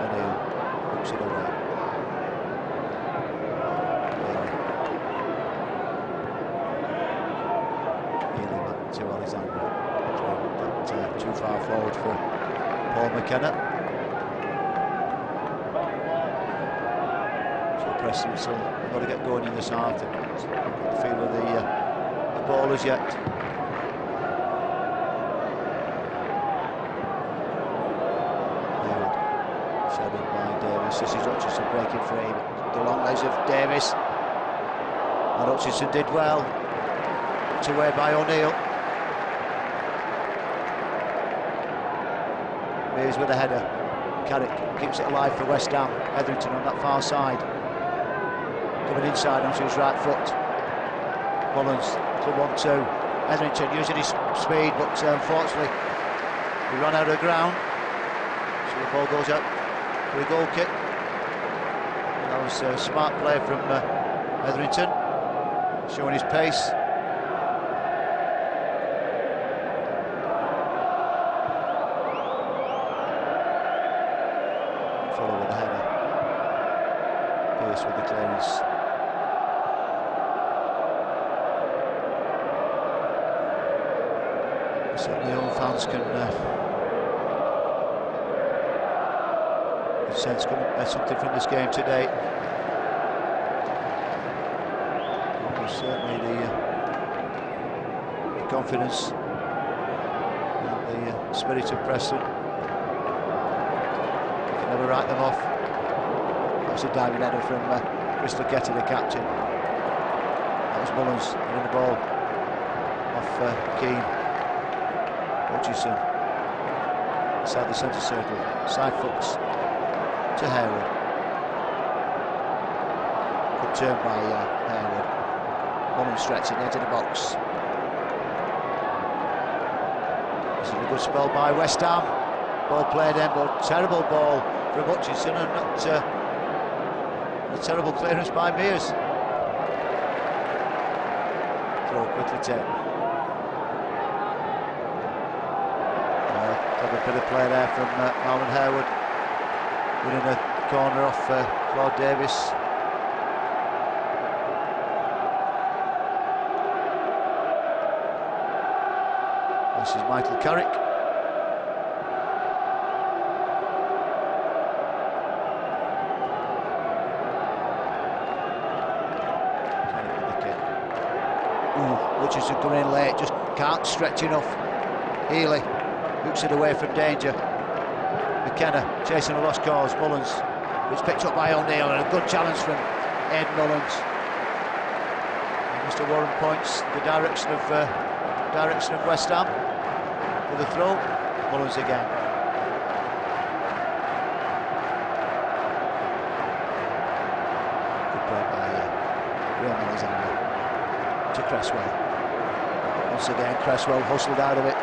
And he hooks it away. Uh, too far forward for Paul McKenna. So still got to get going in this half. The feel of the, uh, the ballers yet. Hayward, shadowed by Davis. This is Hutchison breaking free. The long legs of Davis. And Hutchison did well. Put away by O'Neil. Mears with a header. Carrick keeps it alive for West Ham. Etherington on that far side. Coming inside onto his right foot. Mullins to 1-2. Etherington using his speed, but uh, unfortunately he ran out of ground. So the ball goes up for a goal kick. That was a smart play from uh, Etherington, showing his pace. Follow with the header. Pearce with the clearance. Certainly all fans can uh, sense come, uh, something from this game today. It was certainly the, uh, the confidence and the uh, spirit of Preston. You can never write them off. That's a diving header from uh, Chris Lucketti, the captain. That was Mullins winning the ball off uh, Keane. Hutchison inside the centre circle, side foots to Harewood. Good turn by uh, Harewood. Mullins stretching into the box. This is a good spell by West Ham. Ball played in, but terrible ball from Hutchison and not uh, a terrible clearance by Mears. Throw quickly taken. Uh, clever bit of play there from uh, Marlon Harewood. Winning a corner off uh, Claude Davis. This is Michael Carrick. Ooh, Hutchison coming in late, just can't stretch enough. Healy hooks it away from danger. McKenna chasing a lost cause. Mullins, it's picked up by O'Neil, and a good challenge from Ed Mullins. And Mr. Warren points the direction of uh, direction of West Ham. A throw, Mullins again. Good play by uh, Graham Alexander to Cresswell. Once again, Cresswell hustled out of it.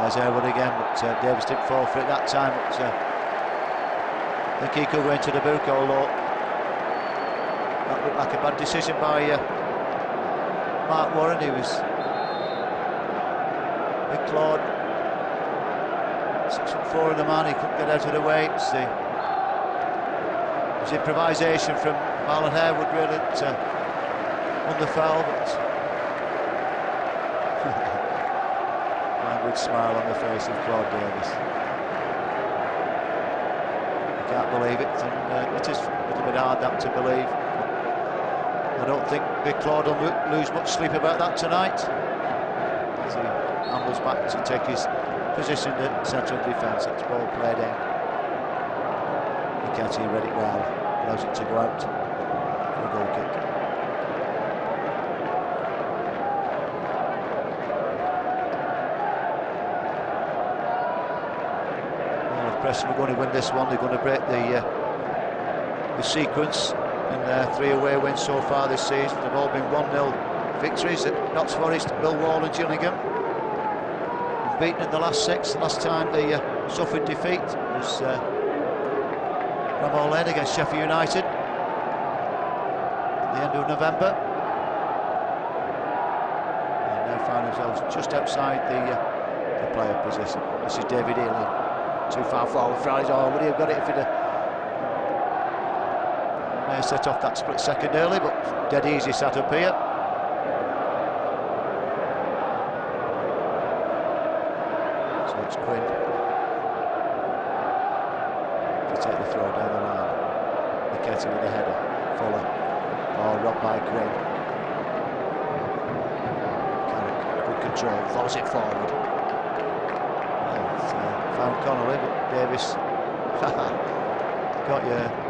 There's Harewood again, but uh, Davis didn't fall for it that time. But, uh, I think he could go into the book, although that looked like a bad decision by uh, Mark Warren. He was big Claude, six foot four in the man. He couldn't get out of the way. It's the improvisation from Marlon Harewood really that uh, won the foul, but languid smile on the face of Claude Davis. I can't believe it, and uh, it is a little bit hard that to believe. I don't think Big Claude will lose much sleep about that tonight. As he ambles back to take his position at centre of defence. It's ball played in. Mikati read it well, allows it to go out for a goal kick. Preston are going to win this one, they're going to break the uh, the sequence in their three away wins so far this season. They've all been 1-0 victories at Notts Forest, Millwall and Gillingham. Beaten in the last six. the Last time they uh, suffered defeat was uh, Bramall Lane against Sheffield United at the end of November. And now find themselves just outside the, uh, the player position. This is David Healy. Too far forward would he have got it if he'd may have set off that split second early, but dead easy sat up here. So it's Quinn to take the throw down the line. Miketi with the header. Fuller. Oh, robbed by Quinn. Carrick, good control, follows it forward. Uh, found Connolly, but Davis got you.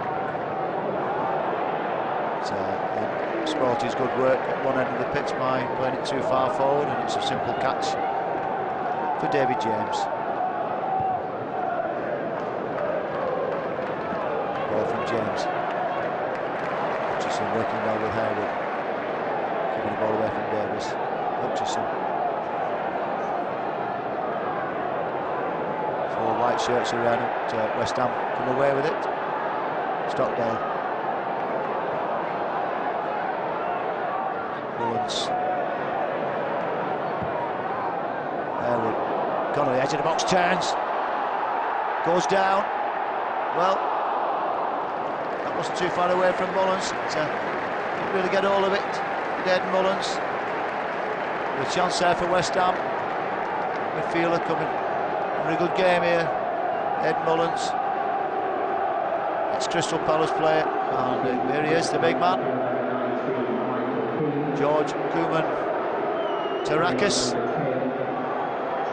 Uh, sport is good work at one end of the pitch by playing it too far forward, and it's a simple catch for David James. Ball from James. Hutchison working well with Harewood. Keeping the ball away from Davis. Hutchison. Four white shirts around at uh, West Ham come away with it. Stockdale. Mullins. Harewood. Connolly, edge of the box, turns. Goes down. Well, that wasn't too far away from Mullins. But, uh, didn't really get all of it. Dead Mullins. The chance there for West Ham. Midfielder coming. Very good game here. Hayden Mullins. Ex Crystal Palace player. And uh, here he is, the big man. George Kuman Tarakis.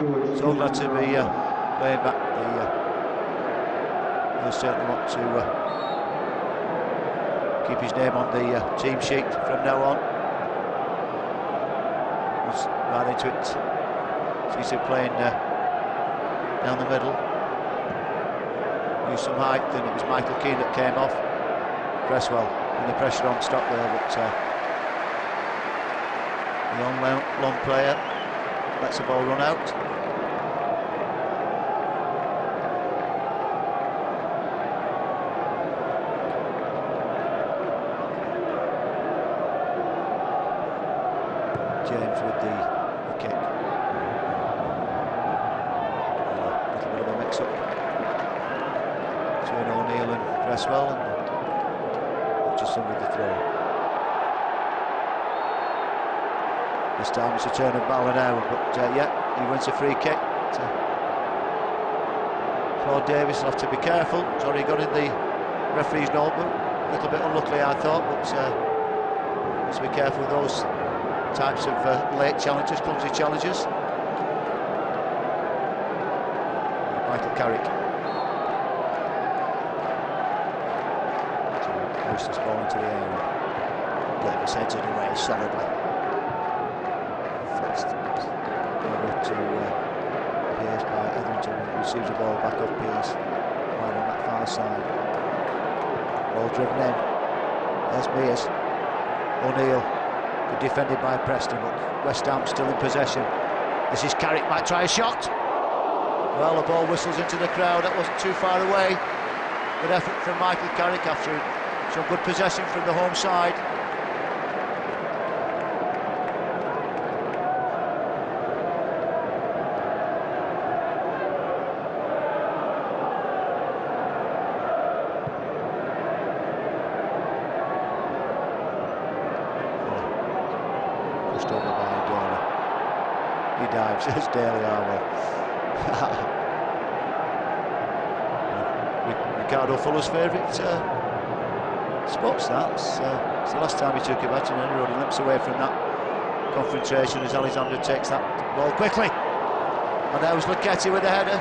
So glad to be uh, playing back the. Uh, he'll certainly want to uh, keep his name on the uh, team sheet from now on. Was right into it. He's playing uh, down the middle. Used some height, and it was Michael Keane that came off. Cresswell and the pressure on stop there, but. Uh, Long, long, long player lets the ball run out. James with the, the kick. A little bit of a mix-up between O'Neil and Cresswell, and Hutchison with the throw. This time it's a turn of Ballon now, but uh, yeah, he wins a free kick. To Claude Davis will have to be careful. Sorry, already got in the referee's notebook. A little bit unluckily, I thought, but uh, let's be careful with those types of uh, late challenges, clumsy challenges. Michael Carrick. To push this ball into the area. Play was headed away solidly. First over to uh, Pearce by Etherington, who receives the ball back up Pearce, right on that far side. Driven in. There's Mears. O'Neil. Defended by Preston, but West Ham still in possession. This is Carrick, might try a shot. Well, the ball whistles into the crowd, that wasn't too far away. Good effort from Michael Carrick after some good possession from the home side. Pushed over by Dora. He dives, says Dailly Harwell. Ricardo Fuller's favourite uh, spots that. It's, uh, it's the last time he took it to any road. He limps away from that confrontation as Alexander takes that ball quickly. And there was Lucketti with the header.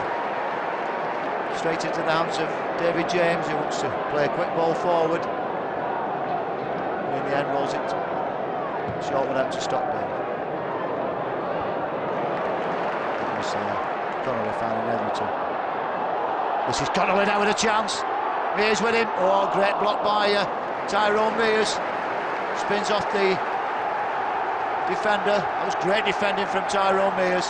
Straight into the hands of David James, who wants to play a quick ball forward. And in the end, rolls it short one out to Stockdale. Was uh, Connolly finding Etherington. This is Connolly now with a chance. Mears with him. Oh, great block by uh, Tyrone Mears. Spins off the defender. That was great defending from Tyrone Mears.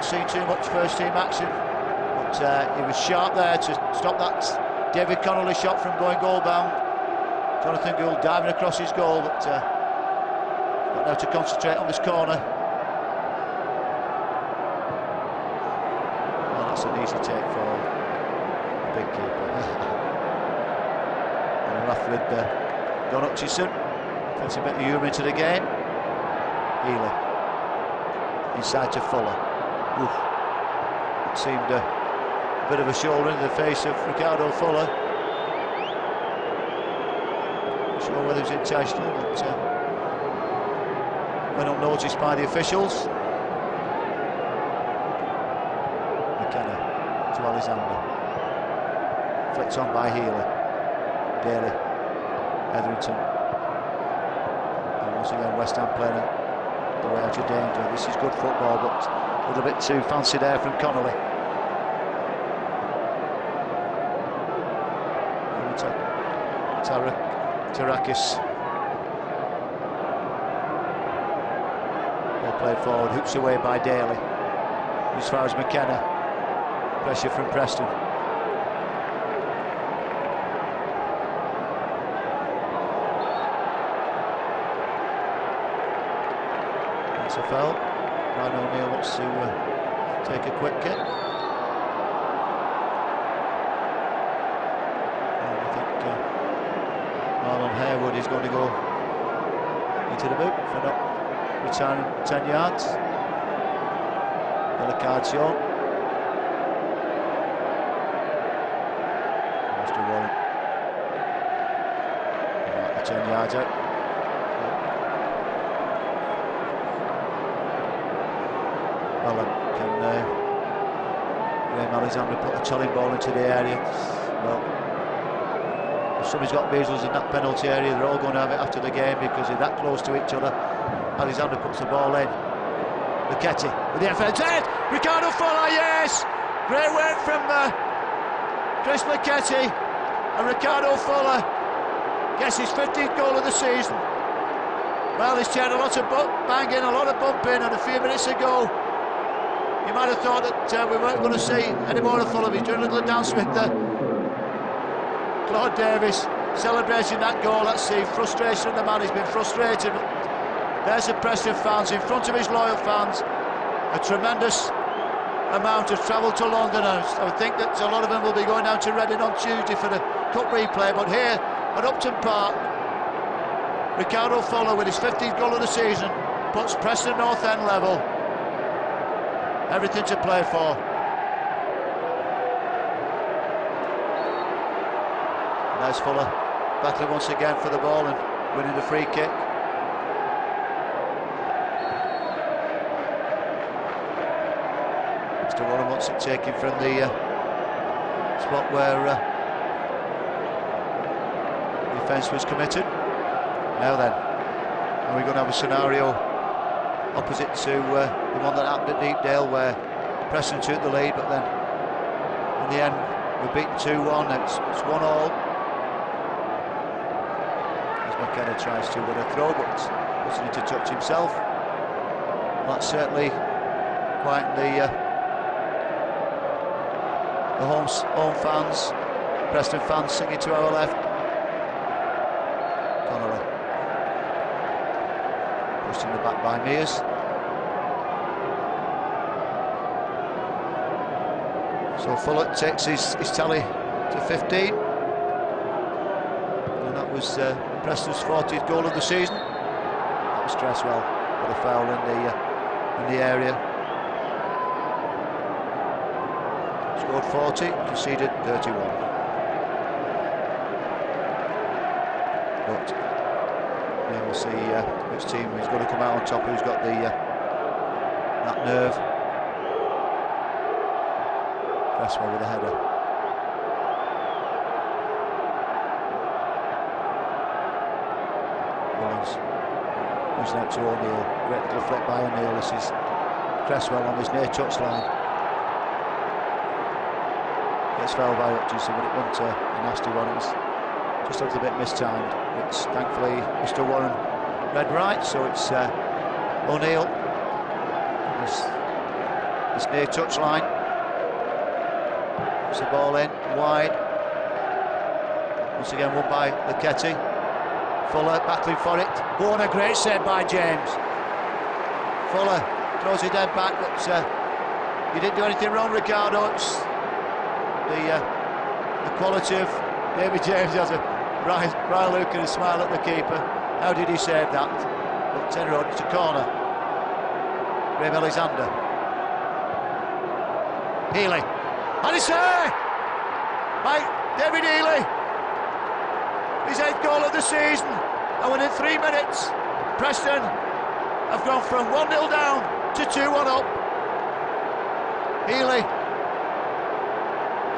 Seen too much first team action, but uh, he was sharp there to stop that David Connolly shot from going goal bound. Jonathan Gould diving across his goal, but uh, got now to concentrate on this corner. That's an easy take for the big keeper. and off with uh, Don Hutchison. Gets a bit of humour into the game. Healy. Inside to Fuller. Oof. It seemed a bit of a shoulder in the face of Ricardo Fuller. Not sure whether it was intentional, but uh, went unnoticed by the officials. McKenna to Alexander. Flicked on by Healy. Dailly. Etherington. And once again, West Ham playing the way out of danger. This is good football, but a little bit too fancy there from Connolly. Tarak, Tarakis. Ball played forward, hoops away by Dailly. As far as McKenna. Pressure from Preston. That's a foul. Brian O'Neil wants to uh, take a quick kick. And I think uh, Marlon Harewood is going to go into the boot for not returning 10 yards. Yellow. Mr. Warren. Right, 10. Well, then, can uh, Graham Alexander put a telling ball into the area? Well, if somebody's got measles in that penalty area, they're all going to have it after the game because they're that close to each other. Alexander puts the ball in. Lucketti with the FNZ. Ricardo Fuller, yes! Great work from uh, Chris Lucketti. And Ricardo Fuller gets his 15th goal of the season. Well, he's had a lot of banging, a lot of bumping, and a few minutes ago, you might have thought that uh, we weren't going to see any more of Fuller. He's doing a little dance with the Claude Davis celebrating that goal. Let's see, frustration of the man. He's been frustrated. There's the Preston fans in front of his loyal fans. A tremendous amount of travel to London. I would think that a lot of them will be going down to Reading on Tuesday for the cup replay. But here at Upton Park, Ricardo Fuller with his 15th goal of the season puts Preston North End level. Everything to play for. There's Fuller battling once again for the ball and winning the free kick. Mr. Warren wants it taken from the uh, spot where uh, the defence was committed. Now then, are we going to have a scenario opposite to uh, the one that happened at Deepdale where Preston took the lead, but then in the end we're beaten 2-1, it's, it's one all. As McKenna tries to win a throw, but doesn't need to touch himself. That's certainly quite the uh, the home, home fans, Preston fans singing to our left. Pushed in the back by Mears. So Fuller takes his, his tally to 15. And that was uh, Preston's 40th goal of the season. That was Cresswell with a foul in the, uh, in the area. Scored 40, conceded 31. But yeah, we'll see uh, which team is going to come out on top, who's got the uh, that nerve. Cresswell with a header. Mullins. Who's out to O'Neil. Great little flick by O'Neil. This is Cresswell on his near touchline. Gets fouled by Hutchison, but it wasn't a, a nasty one. It was just a little bit mistimed. It's thankfully, Mr. Warren read right, so it's uh, O'Neil. It's, this near touchline. It's the ball in, wide. Once again, won by Lucketti. Fuller battling for it. And a great save by James. Fuller throws it dead back, but uh, you didn't do anything wrong, Ricardo. It's the uh, the quality of David James has a Brian, Brian and a smile at the keeper. How did he save that? But road, it's a corner. Graham Alexander. Healy. And it's there! By David Healy. His eighth goal of the season. And within three minutes, Preston have gone from 1 0 down to 2 1 up. Healy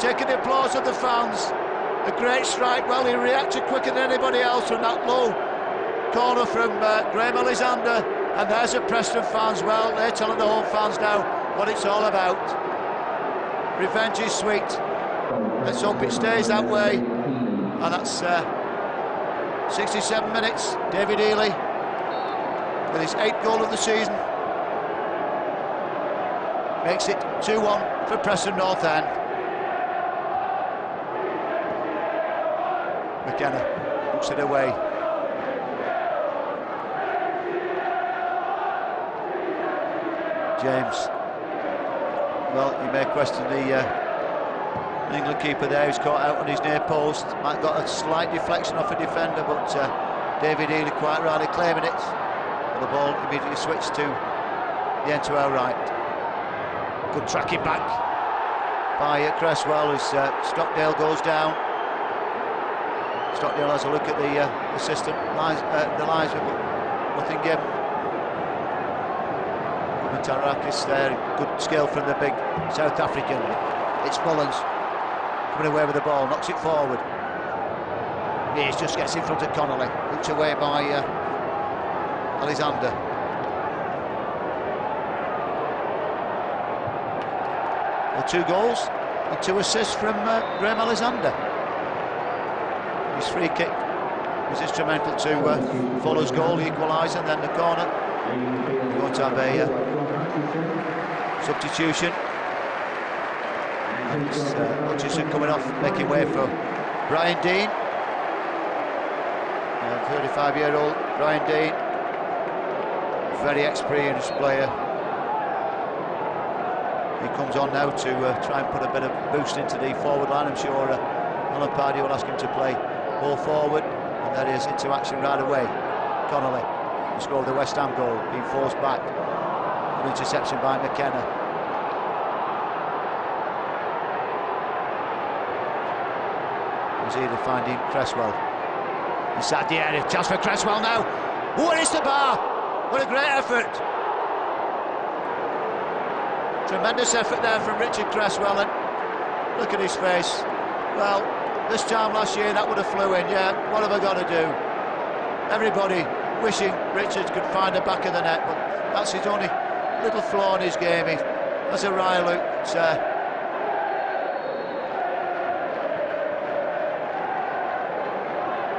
taking the applause of the fans. A great strike. Well, he reacted quicker than anybody else from that low corner from uh, Graham Alexander. And there's the Preston fans. Well, they're telling the home fans now what it's all about. Revenge is sweet. Let's hope it stays that way. And that's uh, 67 minutes. David Healy with his eighth goal of the season. Makes it 2-1 for Preston North End. McKenna puts it away. James. Well, you may question the uh, England keeper there. He's caught out on his near post. Might got a slight deflection off a defender, but uh, David Healy quite rightly claiming it. the ball immediately switched to the end to our right. Good tracking back by uh, Cresswell as uh, Stockdale goes down. Stockdale has a look at the, uh, the system, lines, uh, the lines, but nothing given. Tarakis there, good skill from the big South African. It's Mullins coming away with the ball, knocks it forward. Mears just gets in front of Connolly, hooked away by uh, Alexander. Well, two goals and two assists from uh, Graham Alexander. His free kick was instrumental to uh, Fuller's goal, the equaliser, and then the corner. We're going to have a uh, substitution. It's uh, coming off, making way for Brian Deane. 35-year-old Brian Deane, very experienced player. He comes on now to uh, try and put a bit of boost into the forward line. I'm sure uh, Alan Pardew will ask him to play ball forward, and that is into action right away. Connolly scored the West Ham goal, being forced back. Interception by McKenna. Was either finding Cresswell inside the area. Chance for Cresswell now. And it's the bar. What a great effort. Tremendous effort there from Richard Cresswell. And look at his face. Well, This time last year, that would have flew in. Yeah, what have I got to do? Everybody wishing Richards could find the back of the net, but that's his only little flaw in his game. As a Riley, uh,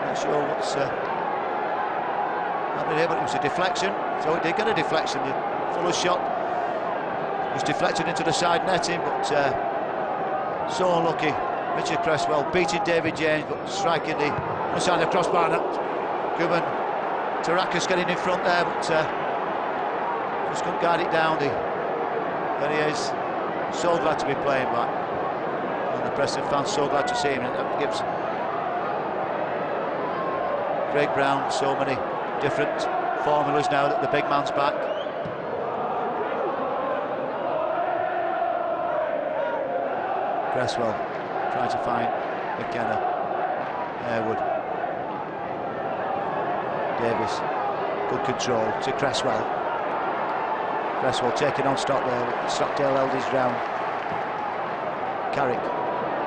not sure what's uh, happening here, but it was a deflection, so it did get a deflection. The Fuller's shot was deflected into the side netting, but uh, so unlucky. Richard Cresswell beating David James, but striking the other side of the crossbar. Guban Tarakas getting in front there, but uh, just couldn't guide it down. The, there he is. So glad to be playing back. And the Preston fans so glad to see him. And gives Craig Brown so many different formulas now that the big man's back. Cresswell trying to find McKenna. Harewood. Davis. Good control to Cresswell. Cresswell taking on Stockdale. Stockdale held his ground. Carrick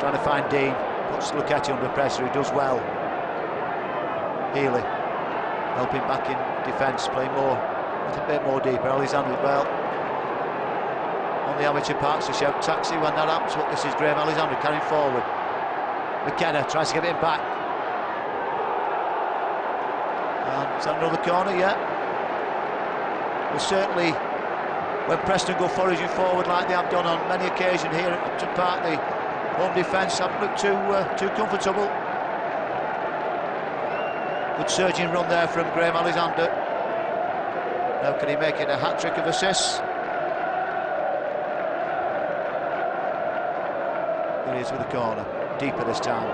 trying to find Deane. Puts Lucketti under pressure. He does well. Healy helping back in defence, play more, a little bit more deeper. Alexander well. On the amateur parts, to shout taxi when that happens. This is Graham Alexander carrying forward. McKenna tries to get it back. And is that another corner? Yeah. Well, certainly when Preston go foraging forward like they have done on many occasions here at Upton Park, the home defence haven't looked too uh, too comfortable. Good surging run there from Graham Alexander. Now can he make it a hat-trick of assists? There he is with the corner, deeper this time.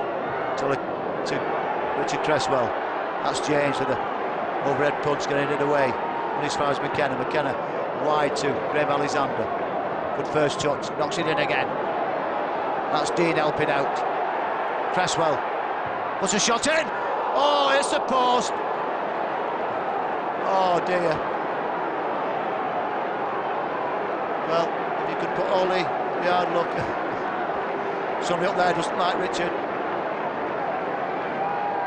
To, to Richard Cresswell. That's James with the overhead punch getting it away. And as far as McKenna, McKenna wide to Graham Alexander. Good first touch, knocks it in again. That's Deane helping out. Cresswell puts a shot in. Oh, it's the post. Oh dear. Well, if you could put all the, luck. Somebody up there doesn't like Richard.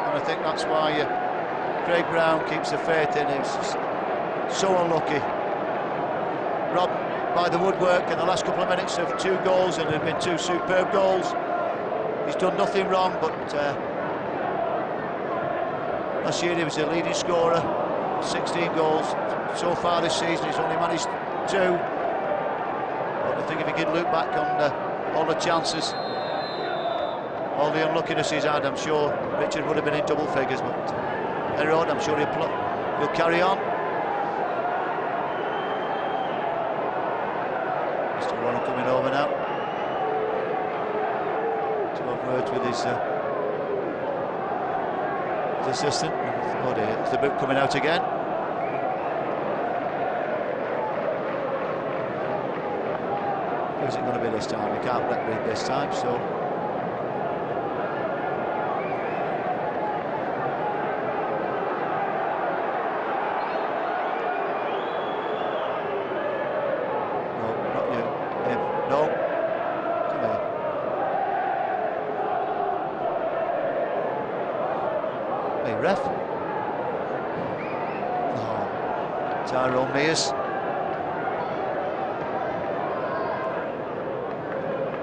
And I think that's why uh, Craig Brown keeps the faith in him. So unlucky. Rob by the woodwork in the last couple of minutes of two goals, and there have been two superb goals. He's done nothing wrong, but uh, last year he was the leading scorer, 16 goals. So far this season, he's only managed two. But I think if he could look back on uh, all the chances, all the unluckiness he's had, I'm sure Richard would have been in double figures. But on, I'm sure he'll, he'll carry on. Mr. Warren coming over now to have words with his, uh, his assistant. Oh dear, is the boot coming out again? Who's it going to be this time? We can't let read this time, so. No, not you. Him. No. Come here. Hey, ref. No. Tyrone Mears.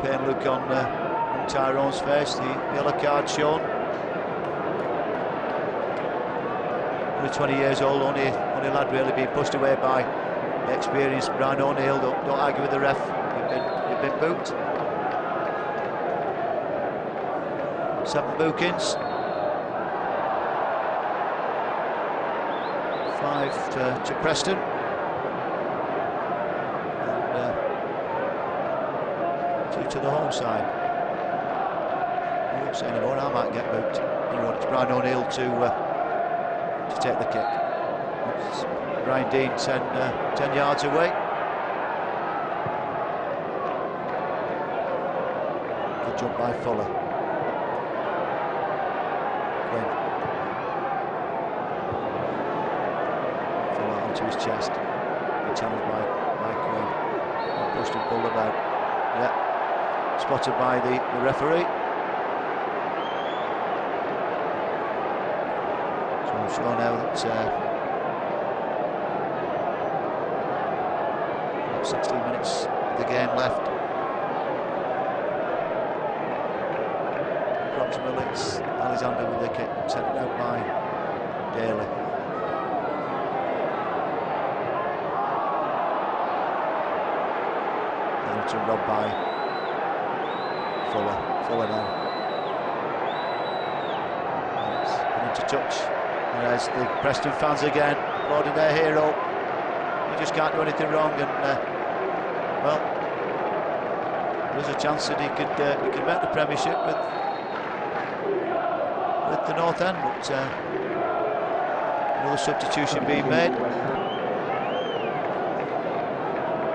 Pain on, uh, on Tyrone's face, the yellow card shown. Only 20 years old, only, only lad really being pushed away by the experienced Brian O'Neil. Don't, don't argue with the ref, you've been, you've been booked. Seven bookings. Five to, to Preston. And uh, two to the home side. I won't anymore, I might get booked. Anyway, it's Brian O'Neil to, uh, to take the kick. It's Brian Deane 10, uh, 10 yards away. Good jump by Fuller. Quinn. Fuller onto his chest. He challenged by, by Quinn. Pushed and pulled about. Yeah spotted by the, the referee. So I'm sure now that uh, 16 minutes of the game left. Approximately it's Alexander with the kick sent out by Dailly. Robbed by Fuller. Fuller now. And it's into touch. There's the Preston fans again, applauding their hero. He just can't do anything wrong, and uh, well, there's a chance that he could uh, he could make the Premiership with with the North End, but uh, another substitution being made.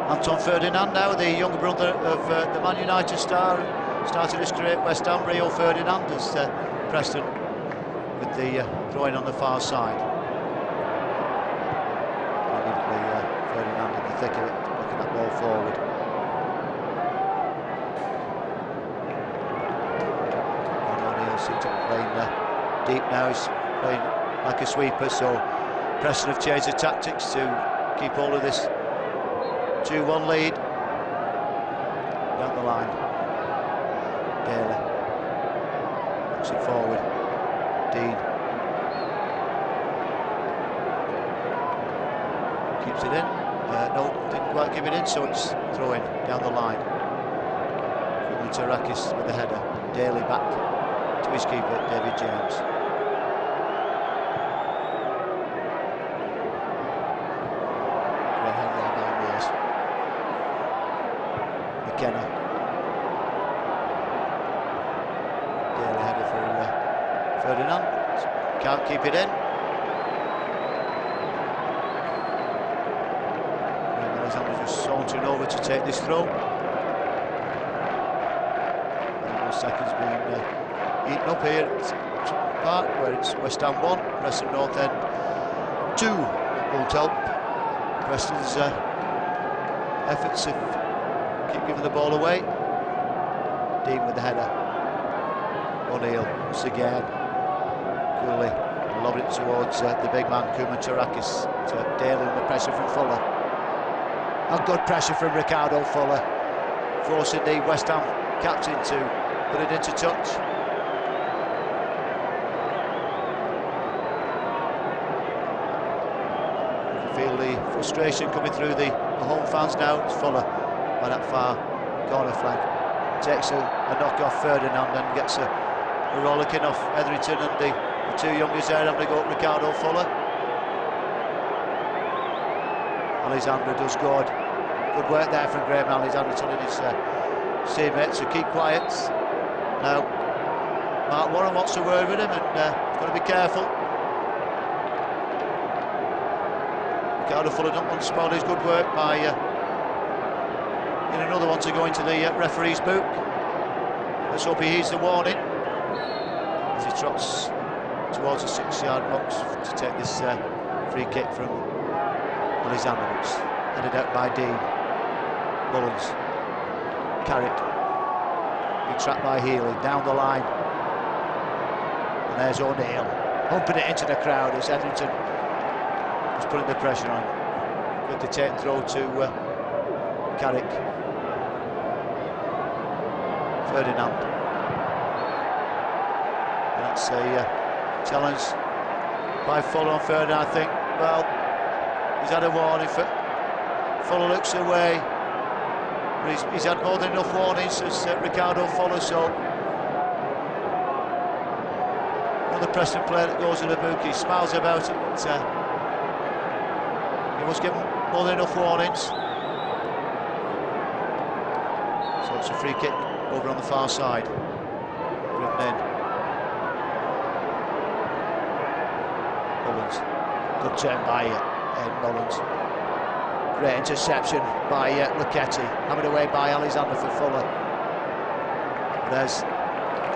Anton Ferdinand now, the younger brother of uh, the Man United star, started his career at West Ham. Rio Ferdinand as uh, Preston with the uh, on the far side. Immediately uh, Ferdinand in the thick of it, looking that ball forward. And seems to be playing uh, deep now, he's playing like a sweeper, so Preston have changed the tactics to keep all of this 2-1 lead. Down the line. Dailly. Looks it forward. Deane. Keeps it in. Uh, no, didn't quite give it in, throwing down the line. Tarakis with the header. Dailly back to his keeper, David James. Great header there by Mears. McKenna. Dailly header for uh, Ferdinand. Can't keep it in. And Alexander just sauntering over to take this throw. The seconds being uh, eaten up here at Park, where it's West Ham 1, Preston North End 2. Won't help Preston's uh, efforts of keep giving the ball away. Deane with the header. O'Neil once again. Coolly lobbed it towards uh, the big man, Koumantarakis. To Dailly the pressure from Fuller. And good pressure from Ricardo Fuller. Forcing the West Ham captain to put it into touch. You can feel the frustration coming through the, the home fans now. It's Fuller by that far corner flag. Takes a, a knock off Ferdinand and gets a, a rollicking off Etherington and the, the two youngest there having to go at Ricardo Fuller. Alexander does good. Good work there from Graham Alexander telling his uh, teammates to keep quiet. Now, Mark Warren wants a word with him and uh, got to be careful. Ricardo Fuller don't want to spoil his good work by uh, getting another one to go into the uh, referee's book. Let's hope he heeds the warning as he trots towards the six-yard box to take this uh, free kick from Alexander. It's headed out by Deane. Mullins. Carrick. Big trapped by Healy. Down the line. And there's O'Neil. Humping it into the crowd as Etherington was putting the pressure on. Good to take throw to uh, Carrick. Ferdinand. And that's a uh, challenge by Fuller on Ferdinand, I think. Well, he's had a warning. For, Fuller looks away. But he's, he's had more than enough warnings as uh, Ricardo Fuller, so another Preston player that goes to the book, he smiles about it, but uh, he was given more than enough warnings. So it's a free kick over on the far side. In. Good turn by uh, Hayden Mullins. Great interception by uh. Hammered away by Alexander for Fuller. There's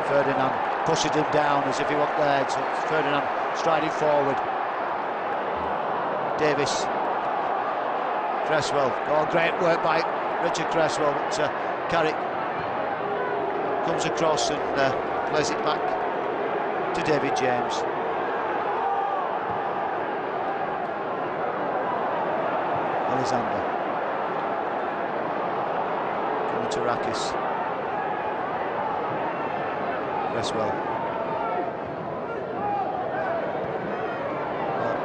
Ferdinand pushing him down as if he wasn't there. So Ferdinand striding forward. Davis. Cresswell. Oh, great work by Richard Cresswell. But, uh, Carrick comes across and uh, plays it back to David James. Koumantarakis. Cresswell. Well,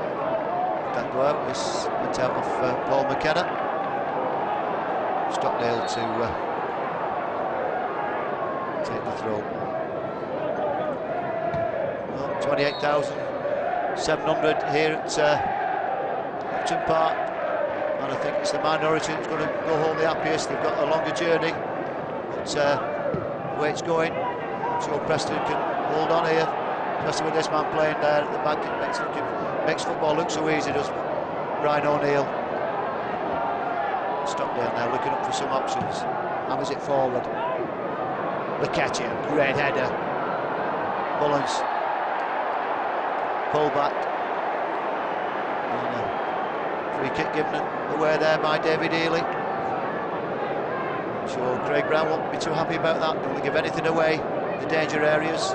that out. This went out of uh, Paul McKenna. Stockdale to uh, take the throw. Well, 28,700 here at uh, Upton Park. And I think it's the minority that's going to go home the happiest. They've got a longer journey. But uh, the way it's going, sure Preston can hold on here. Especially with this man playing there at the back. It makes, look, makes football look so easy, does Brian O'Neil. down there looking up for some options. Hammers it forward. Luketia, great header. Mullins. Pull back. Uh, free kick given away there by David Healy. Sure, Craig Brown won't be too happy about that. Don't give anything away. The danger areas.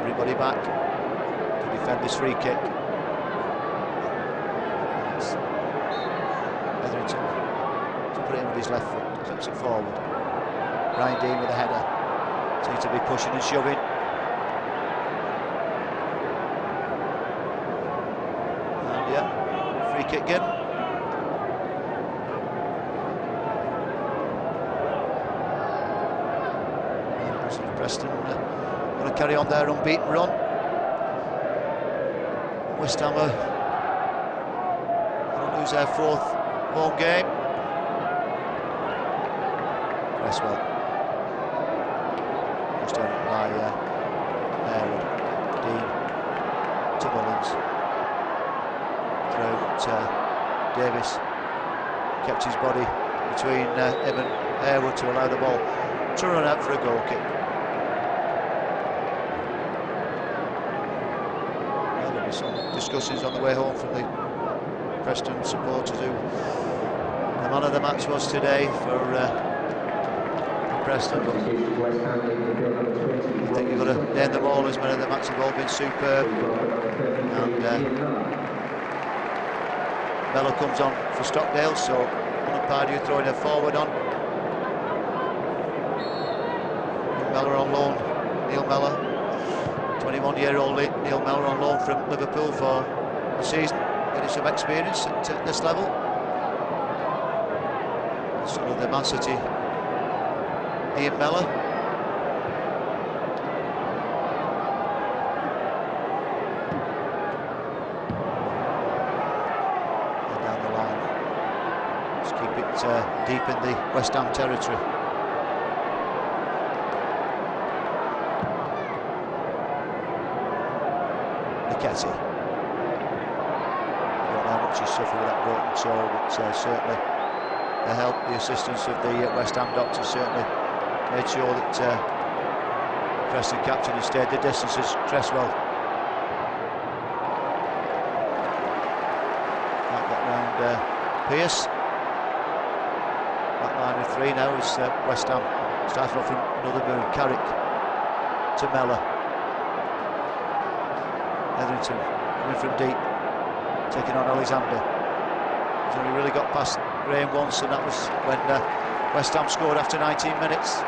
Everybody back to defend this free kick. Etherington to put it in with his left foot, clips it forward. Brian Deane with a header. Seems to be pushing and shoving. And yeah, free kick. And Preston uh, going to carry on their unbeaten run. West Ham are going to lose their fourth home game. Cresswell. Pushed on by uh, Harewood. Deane to Mullins. Through to Davis. His body between uh, him and Harewood to allow the ball to run out for a goal kick. Well, there'll be some discussions on the way home from the Preston supporters who the man of the match was today for uh, Preston. But I think you've got to name them all as man of the match. They've all been superb. And uh, Mellor comes on for Stockdale, so Pardew throwing her forward on. Mellor on loan, Neil Mellor. 21-year-old Neil Mellor on loan from Liverpool for the season, getting some experience at, this level. Son of the Man City, Ian Mellor. And down the line. Just keep it uh, deep in the West Ham territory. Lucketti. I don't know how much he's suffered with that broken toe, but uh, certainly the help, the assistance of the uh, West Ham doctors certainly made sure that uh, Preston captain stayed the distance as Cresswell. Might get round uh, Pearce. Three now is uh, West Ham starting off in another move. Carrick to Mellor. Etherington coming from deep, taking on Alexander. He's only really got past Graham once, and that was when uh, West Ham scored after 19 minutes.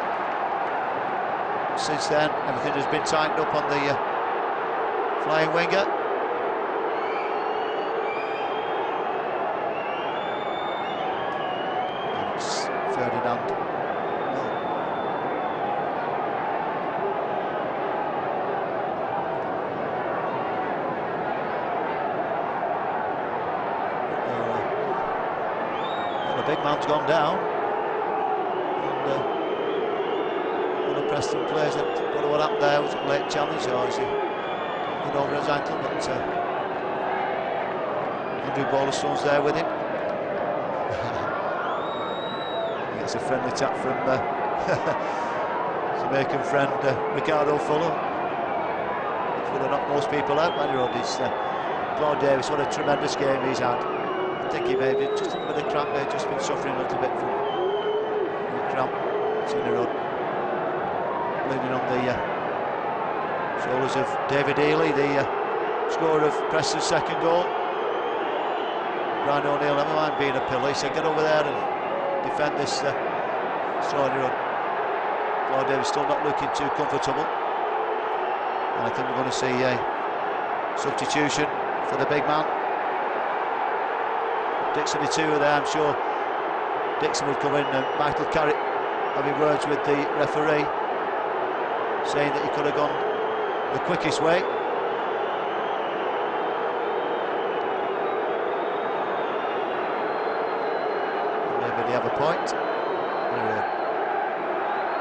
Since then, everything has been tightened up on the uh, flying winger. And it's Ferdinand. Man's gone down. And uh, one of Preston players, I don't know what happened there, was it a late challenge or is he good over his ankle? But uh, Andrew Ballerstone's there with him. he gets a friendly tap from uh, Jamaican friend uh, Ricardo Fuller. Have knocked most people out, man, Roddy's. Uh, Claude Davis, what a tremendous game he's had. I think he may be just a bit of cramp there, just been suffering a little bit from, from cramp. It's in the road. Leaning on the uh, Shoulders of David Healy, the uh, scorer of Preston's second goal. Brian O'Neil, never mind being a pillar, he said get over there and defend this uh, extraordinary run. Claude Davis still not looking too comfortable. And I think we're going to see a substitution for the big man. Dickson, the two there, I'm sure Dickson would come in and Michael Carrick having words with the referee saying that he could have gone the quickest way. Maybe they have a point. Anyway,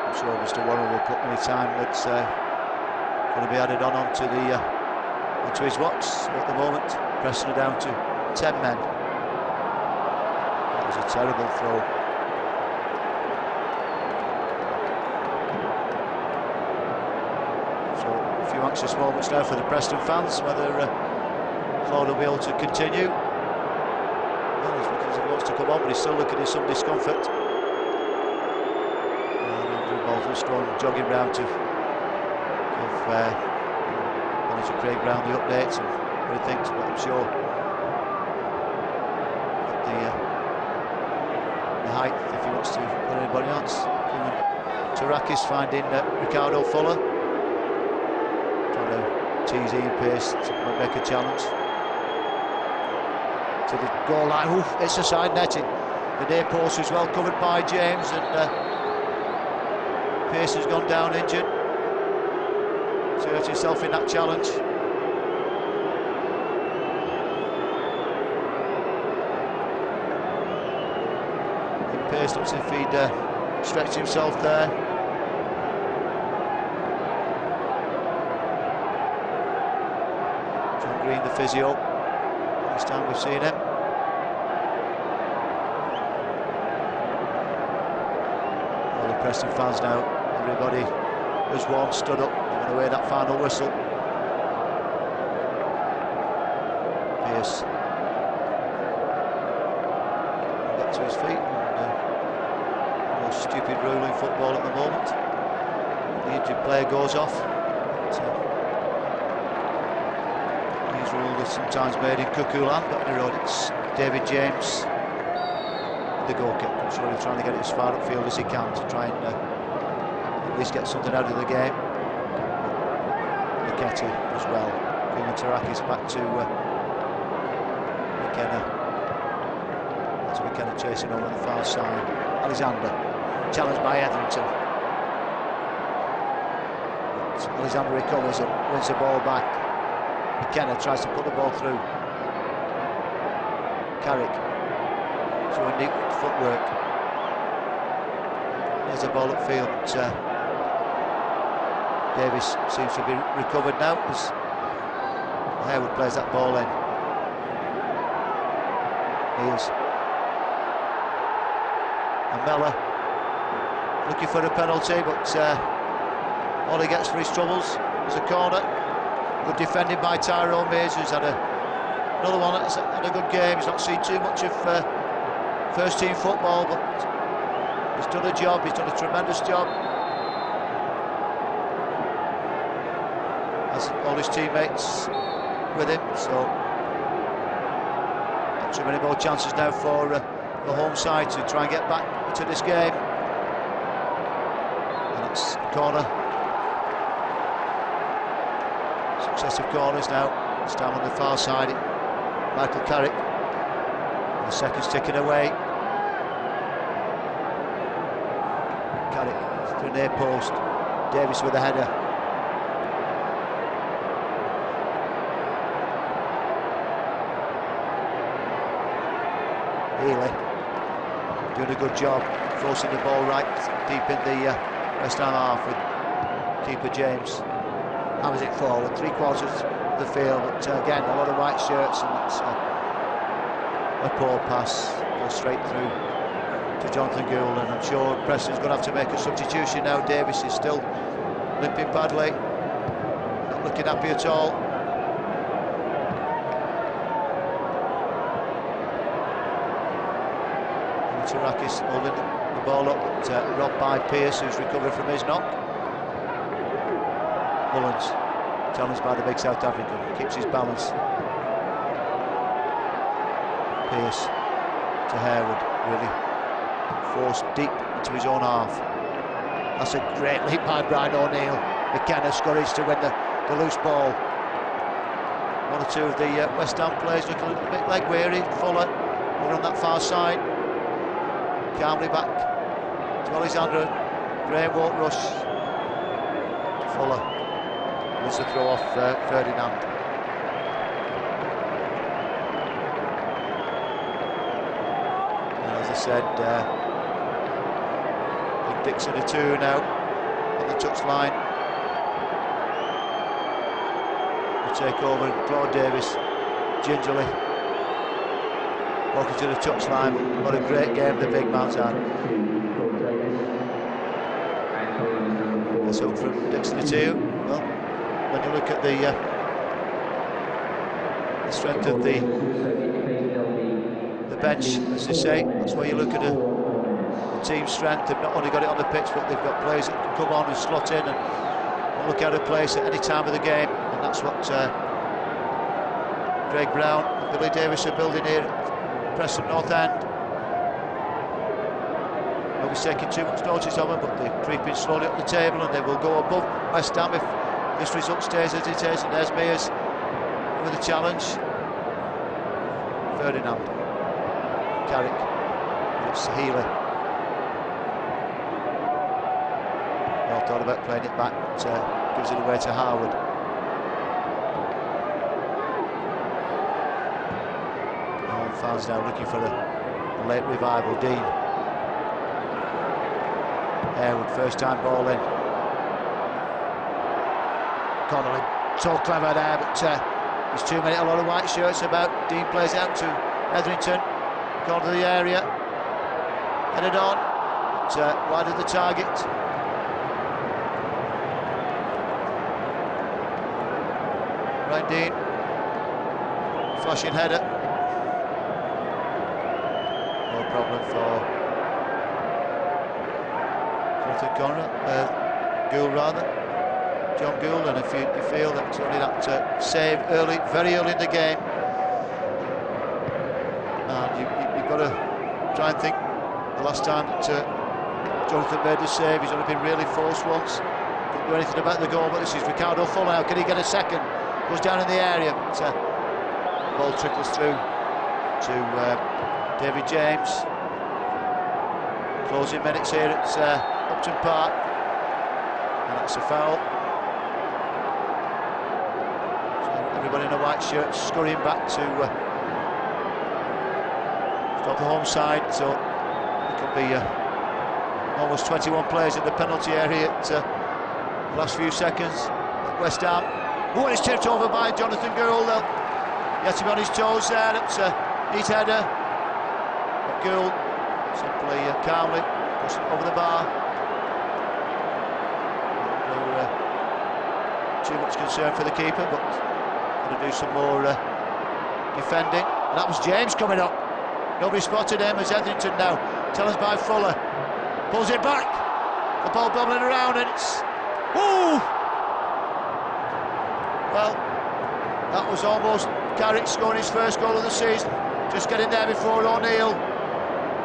I'm sure Mr. Warren will put any time that's uh, going to be added on onto the uh, onto his watch. At the moment, Preston are down to 10 men. Was a terrible throw. So a few anxious moments now for the Preston fans, whether uh, Claude will be able to continue. Well, as if he wants to come on, but he's still looking in some discomfort. And Andrew Baldwin's going jogging round to give uh, manager Craig Brown the updates and what but I'm sure that the, uh, the to put anybody else. Tarakis finding uh, Ricardo Fuller trying to tease Ian Pearce to make a challenge to the goal line. Oof, it's a side netting. The near post is well covered by James, and uh, Pearce has gone down injured. To hurt himself in that challenge. And looks as if he'd uh, stretched himself there. John Green, the physio. This time we've seen him. All the Preston fans now, everybody as one stood up, giving away that final whistle. Pearce to his feet. Stupid rule in football at the moment. The injured player goes off. These rules are sometimes made in cuckoo land, but the road it's David James, the goalkeeper. I'm sure he's trying to get it as far upfield as he can to try and uh, at least get something out of the game. Niketa as well. Bringing Tarakis back to uh, McKenna. That's McKenna chasing over the far side. Alexander, challenged by Etherington. But Alexander recovers and wins the ball back. McKenna tries to put the ball through. Carrick showing neat footwork. There's a ball upfield. Uh, Davis seems to be recovered now as Harewood plays that ball in. Here's Amella looking for a penalty, but uh, all he gets for his troubles is a corner. Good defending by Tyrone Mears, who's had a, another one that's had a good game. He's not seen too much of uh, first team football, but he's done a job. He's done a tremendous job. Has all his teammates with him, so not too many more chances now for uh, the home side to try and get back to this game. Corner. Successive corners now. It's down on the far side. Michael Carrick. The second's ticking away. Carrick to near post. Davis with a header. Healy doing a good job forcing the ball right deep in the uh, West Ham half with keeper James. Hammers it forward, three quarters of the field, but uh, again, a lot of white shirts, and a poor pass, goes straight through to Jonathan Gould, and I'm sure Preston's going to have to make a substitution now. Davis is still limping badly, not looking happy at all. Tarakis holding the ball up, but uh, robbed by Pearce, who's recovered from his knock. Mullins Challenged by the big South African. Keeps his balance. Pearce to Harewood, really forced deep into his own half. That's a great leap by Brian O'Neil. McKenna scurries to win the, the loose ball. One or two of the uh, West Ham players look a little bit leg weary. Fuller over on that far side. Calmly back to Alexander. Graham won't rush. to Fuller wins the throw off uh, Ferdinand. And as I said, uh, Big Dickson Etuhu now on the touch line. Will take over Claude Davis gingerly walking to the touch line. What a great game the big man's had. Let's from Dickson Etuhu. Well, when you look at the uh, the strength of the the bench, as they say, that's where you look at a, a team strength. They've not only got it on the pitch, but they've got players that can come on and slot in and, and look out of place at any time of the game, and that's what uh, Craig Brown and Billy Davies are building here Preston North End. Taking too much notice of them, but they're creeping slowly up the table and they will go above West Ham if this result stays as it is. And there's Mears with a challenge. Ferdinand. Carrick. It's Healy. Well thought about playing it back, but uh, gives it away to Harewood. Fans now looking for a, a late revival. Deane. Harewood, first time ball in. Connolly, so clever there, but uh, there's too many, a lot of white shirts about. Deane plays out to Etherington, gone to the area, headed on, but, uh, wide of the target. Right, Deane, flashing header. No problem for Jonathan Conrad, uh, Gould rather, John Gould, and if you, you feel that only that uh, save early, very early in the game, and you, you, you've got to try and think the last time that uh, Jonathan made a save, he's only been really forced once. Couldn't do anything about the goal, but this is Ricardo Fuller. How can he get a second? Goes down in the area, but uh, ball trickles through to uh, David James. Closing minutes here at uh, Upton Park, and that's a foul. So everybody in a white shirt scurrying back to uh, stop the home side. So it could be uh, almost 21 players in the penalty area at uh, the last few seconds. West Ham. Oh, it's tipped over by Jonathan Gould. To be on his toes there. It's a neat header. But Gould simply uh, calmly over the bar. No uh, too much concern for the keeper, but going to do some more uh, defending. And that was James coming up. Nobody spotted him as Etherington now. Challenged by Fuller. Pulls it back. The ball bubbling around and it's. Woo! Well, that was almost Carrick scoring his first goal of the season. Just getting there before O'Neil.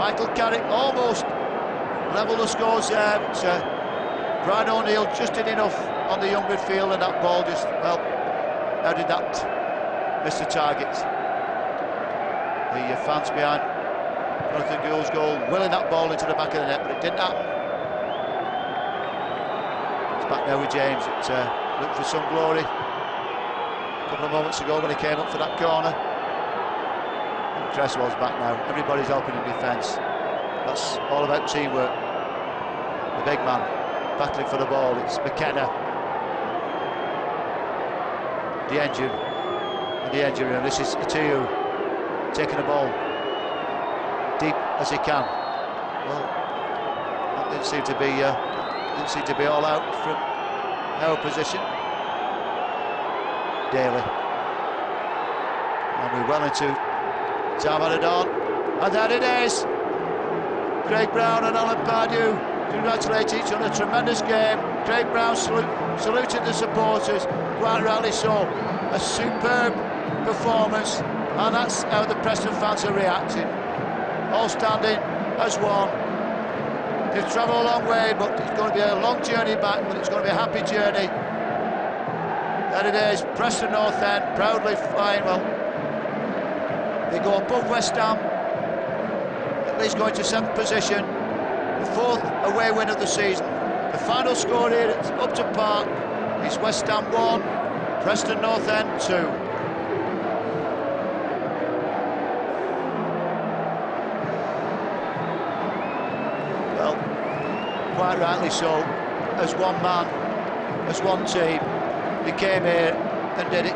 Michael Carrick almost level the scores there, but uh, Brian O'Neil just did enough on the young midfield and that ball just, well, how did that miss the target? The fans behind Jonathan Gould's goal willing that ball into the back of the net, but it didn't happen. It's back now with James. It uh, looked for some glory a couple of moments ago when he came up for that corner. Cresswell's back now. Everybody's helping in defence. That's all about teamwork. The big man battling for the ball. It's McKenna. The engine. And the engine. And this is Etuhu taking the ball deep as he can. Well, that didn't seem to be uh, didn't seem to be all out from our position. Dailly. And we're well into time added on. And there it is. Craig Brown and Alan Pardew congratulate each other. Tremendous game. Craig Brown salute, saluting the supporters, quite rightly so. A superb performance, and that's how the Preston fans are reacting. All standing as one. They've travelled a long way, but it's going to be a long journey back, but it's going to be a happy journey. There it is, Preston North End, proudly flying well. They go above West Ham, at least going to seventh position. The fourth away win of the season. The final score here at Upton Park is West Ham 1, Preston North End 2. Well, quite rightly so, as one man, as one team, they came here and did it.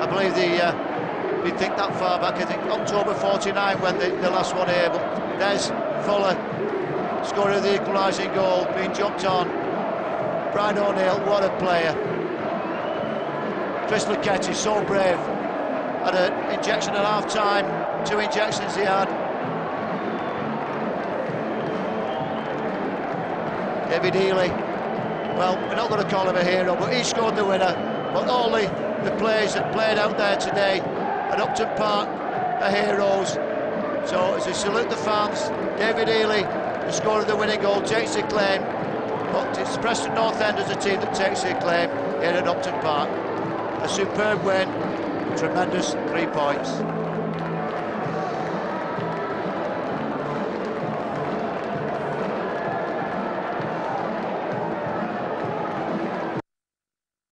I believe the, uh, think that far back, I think October 49 when the, the last one here, but there's Fuller, scorer of the equalising goal, being jumped on. Brian O'Neil, what a player. Chris Lucketti is so brave. Had an injection at half time, two injections he had. David Healy, well, we're not going to call him a hero, but he scored the winner. But all the, the players that played out there today at Upton Park are heroes. So as we salute the fans, David Healy, the scorer of the winning goal, takes the claim. But it's Preston North End as a team that takes the claim here at Upton Park. A superb win, tremendous three points.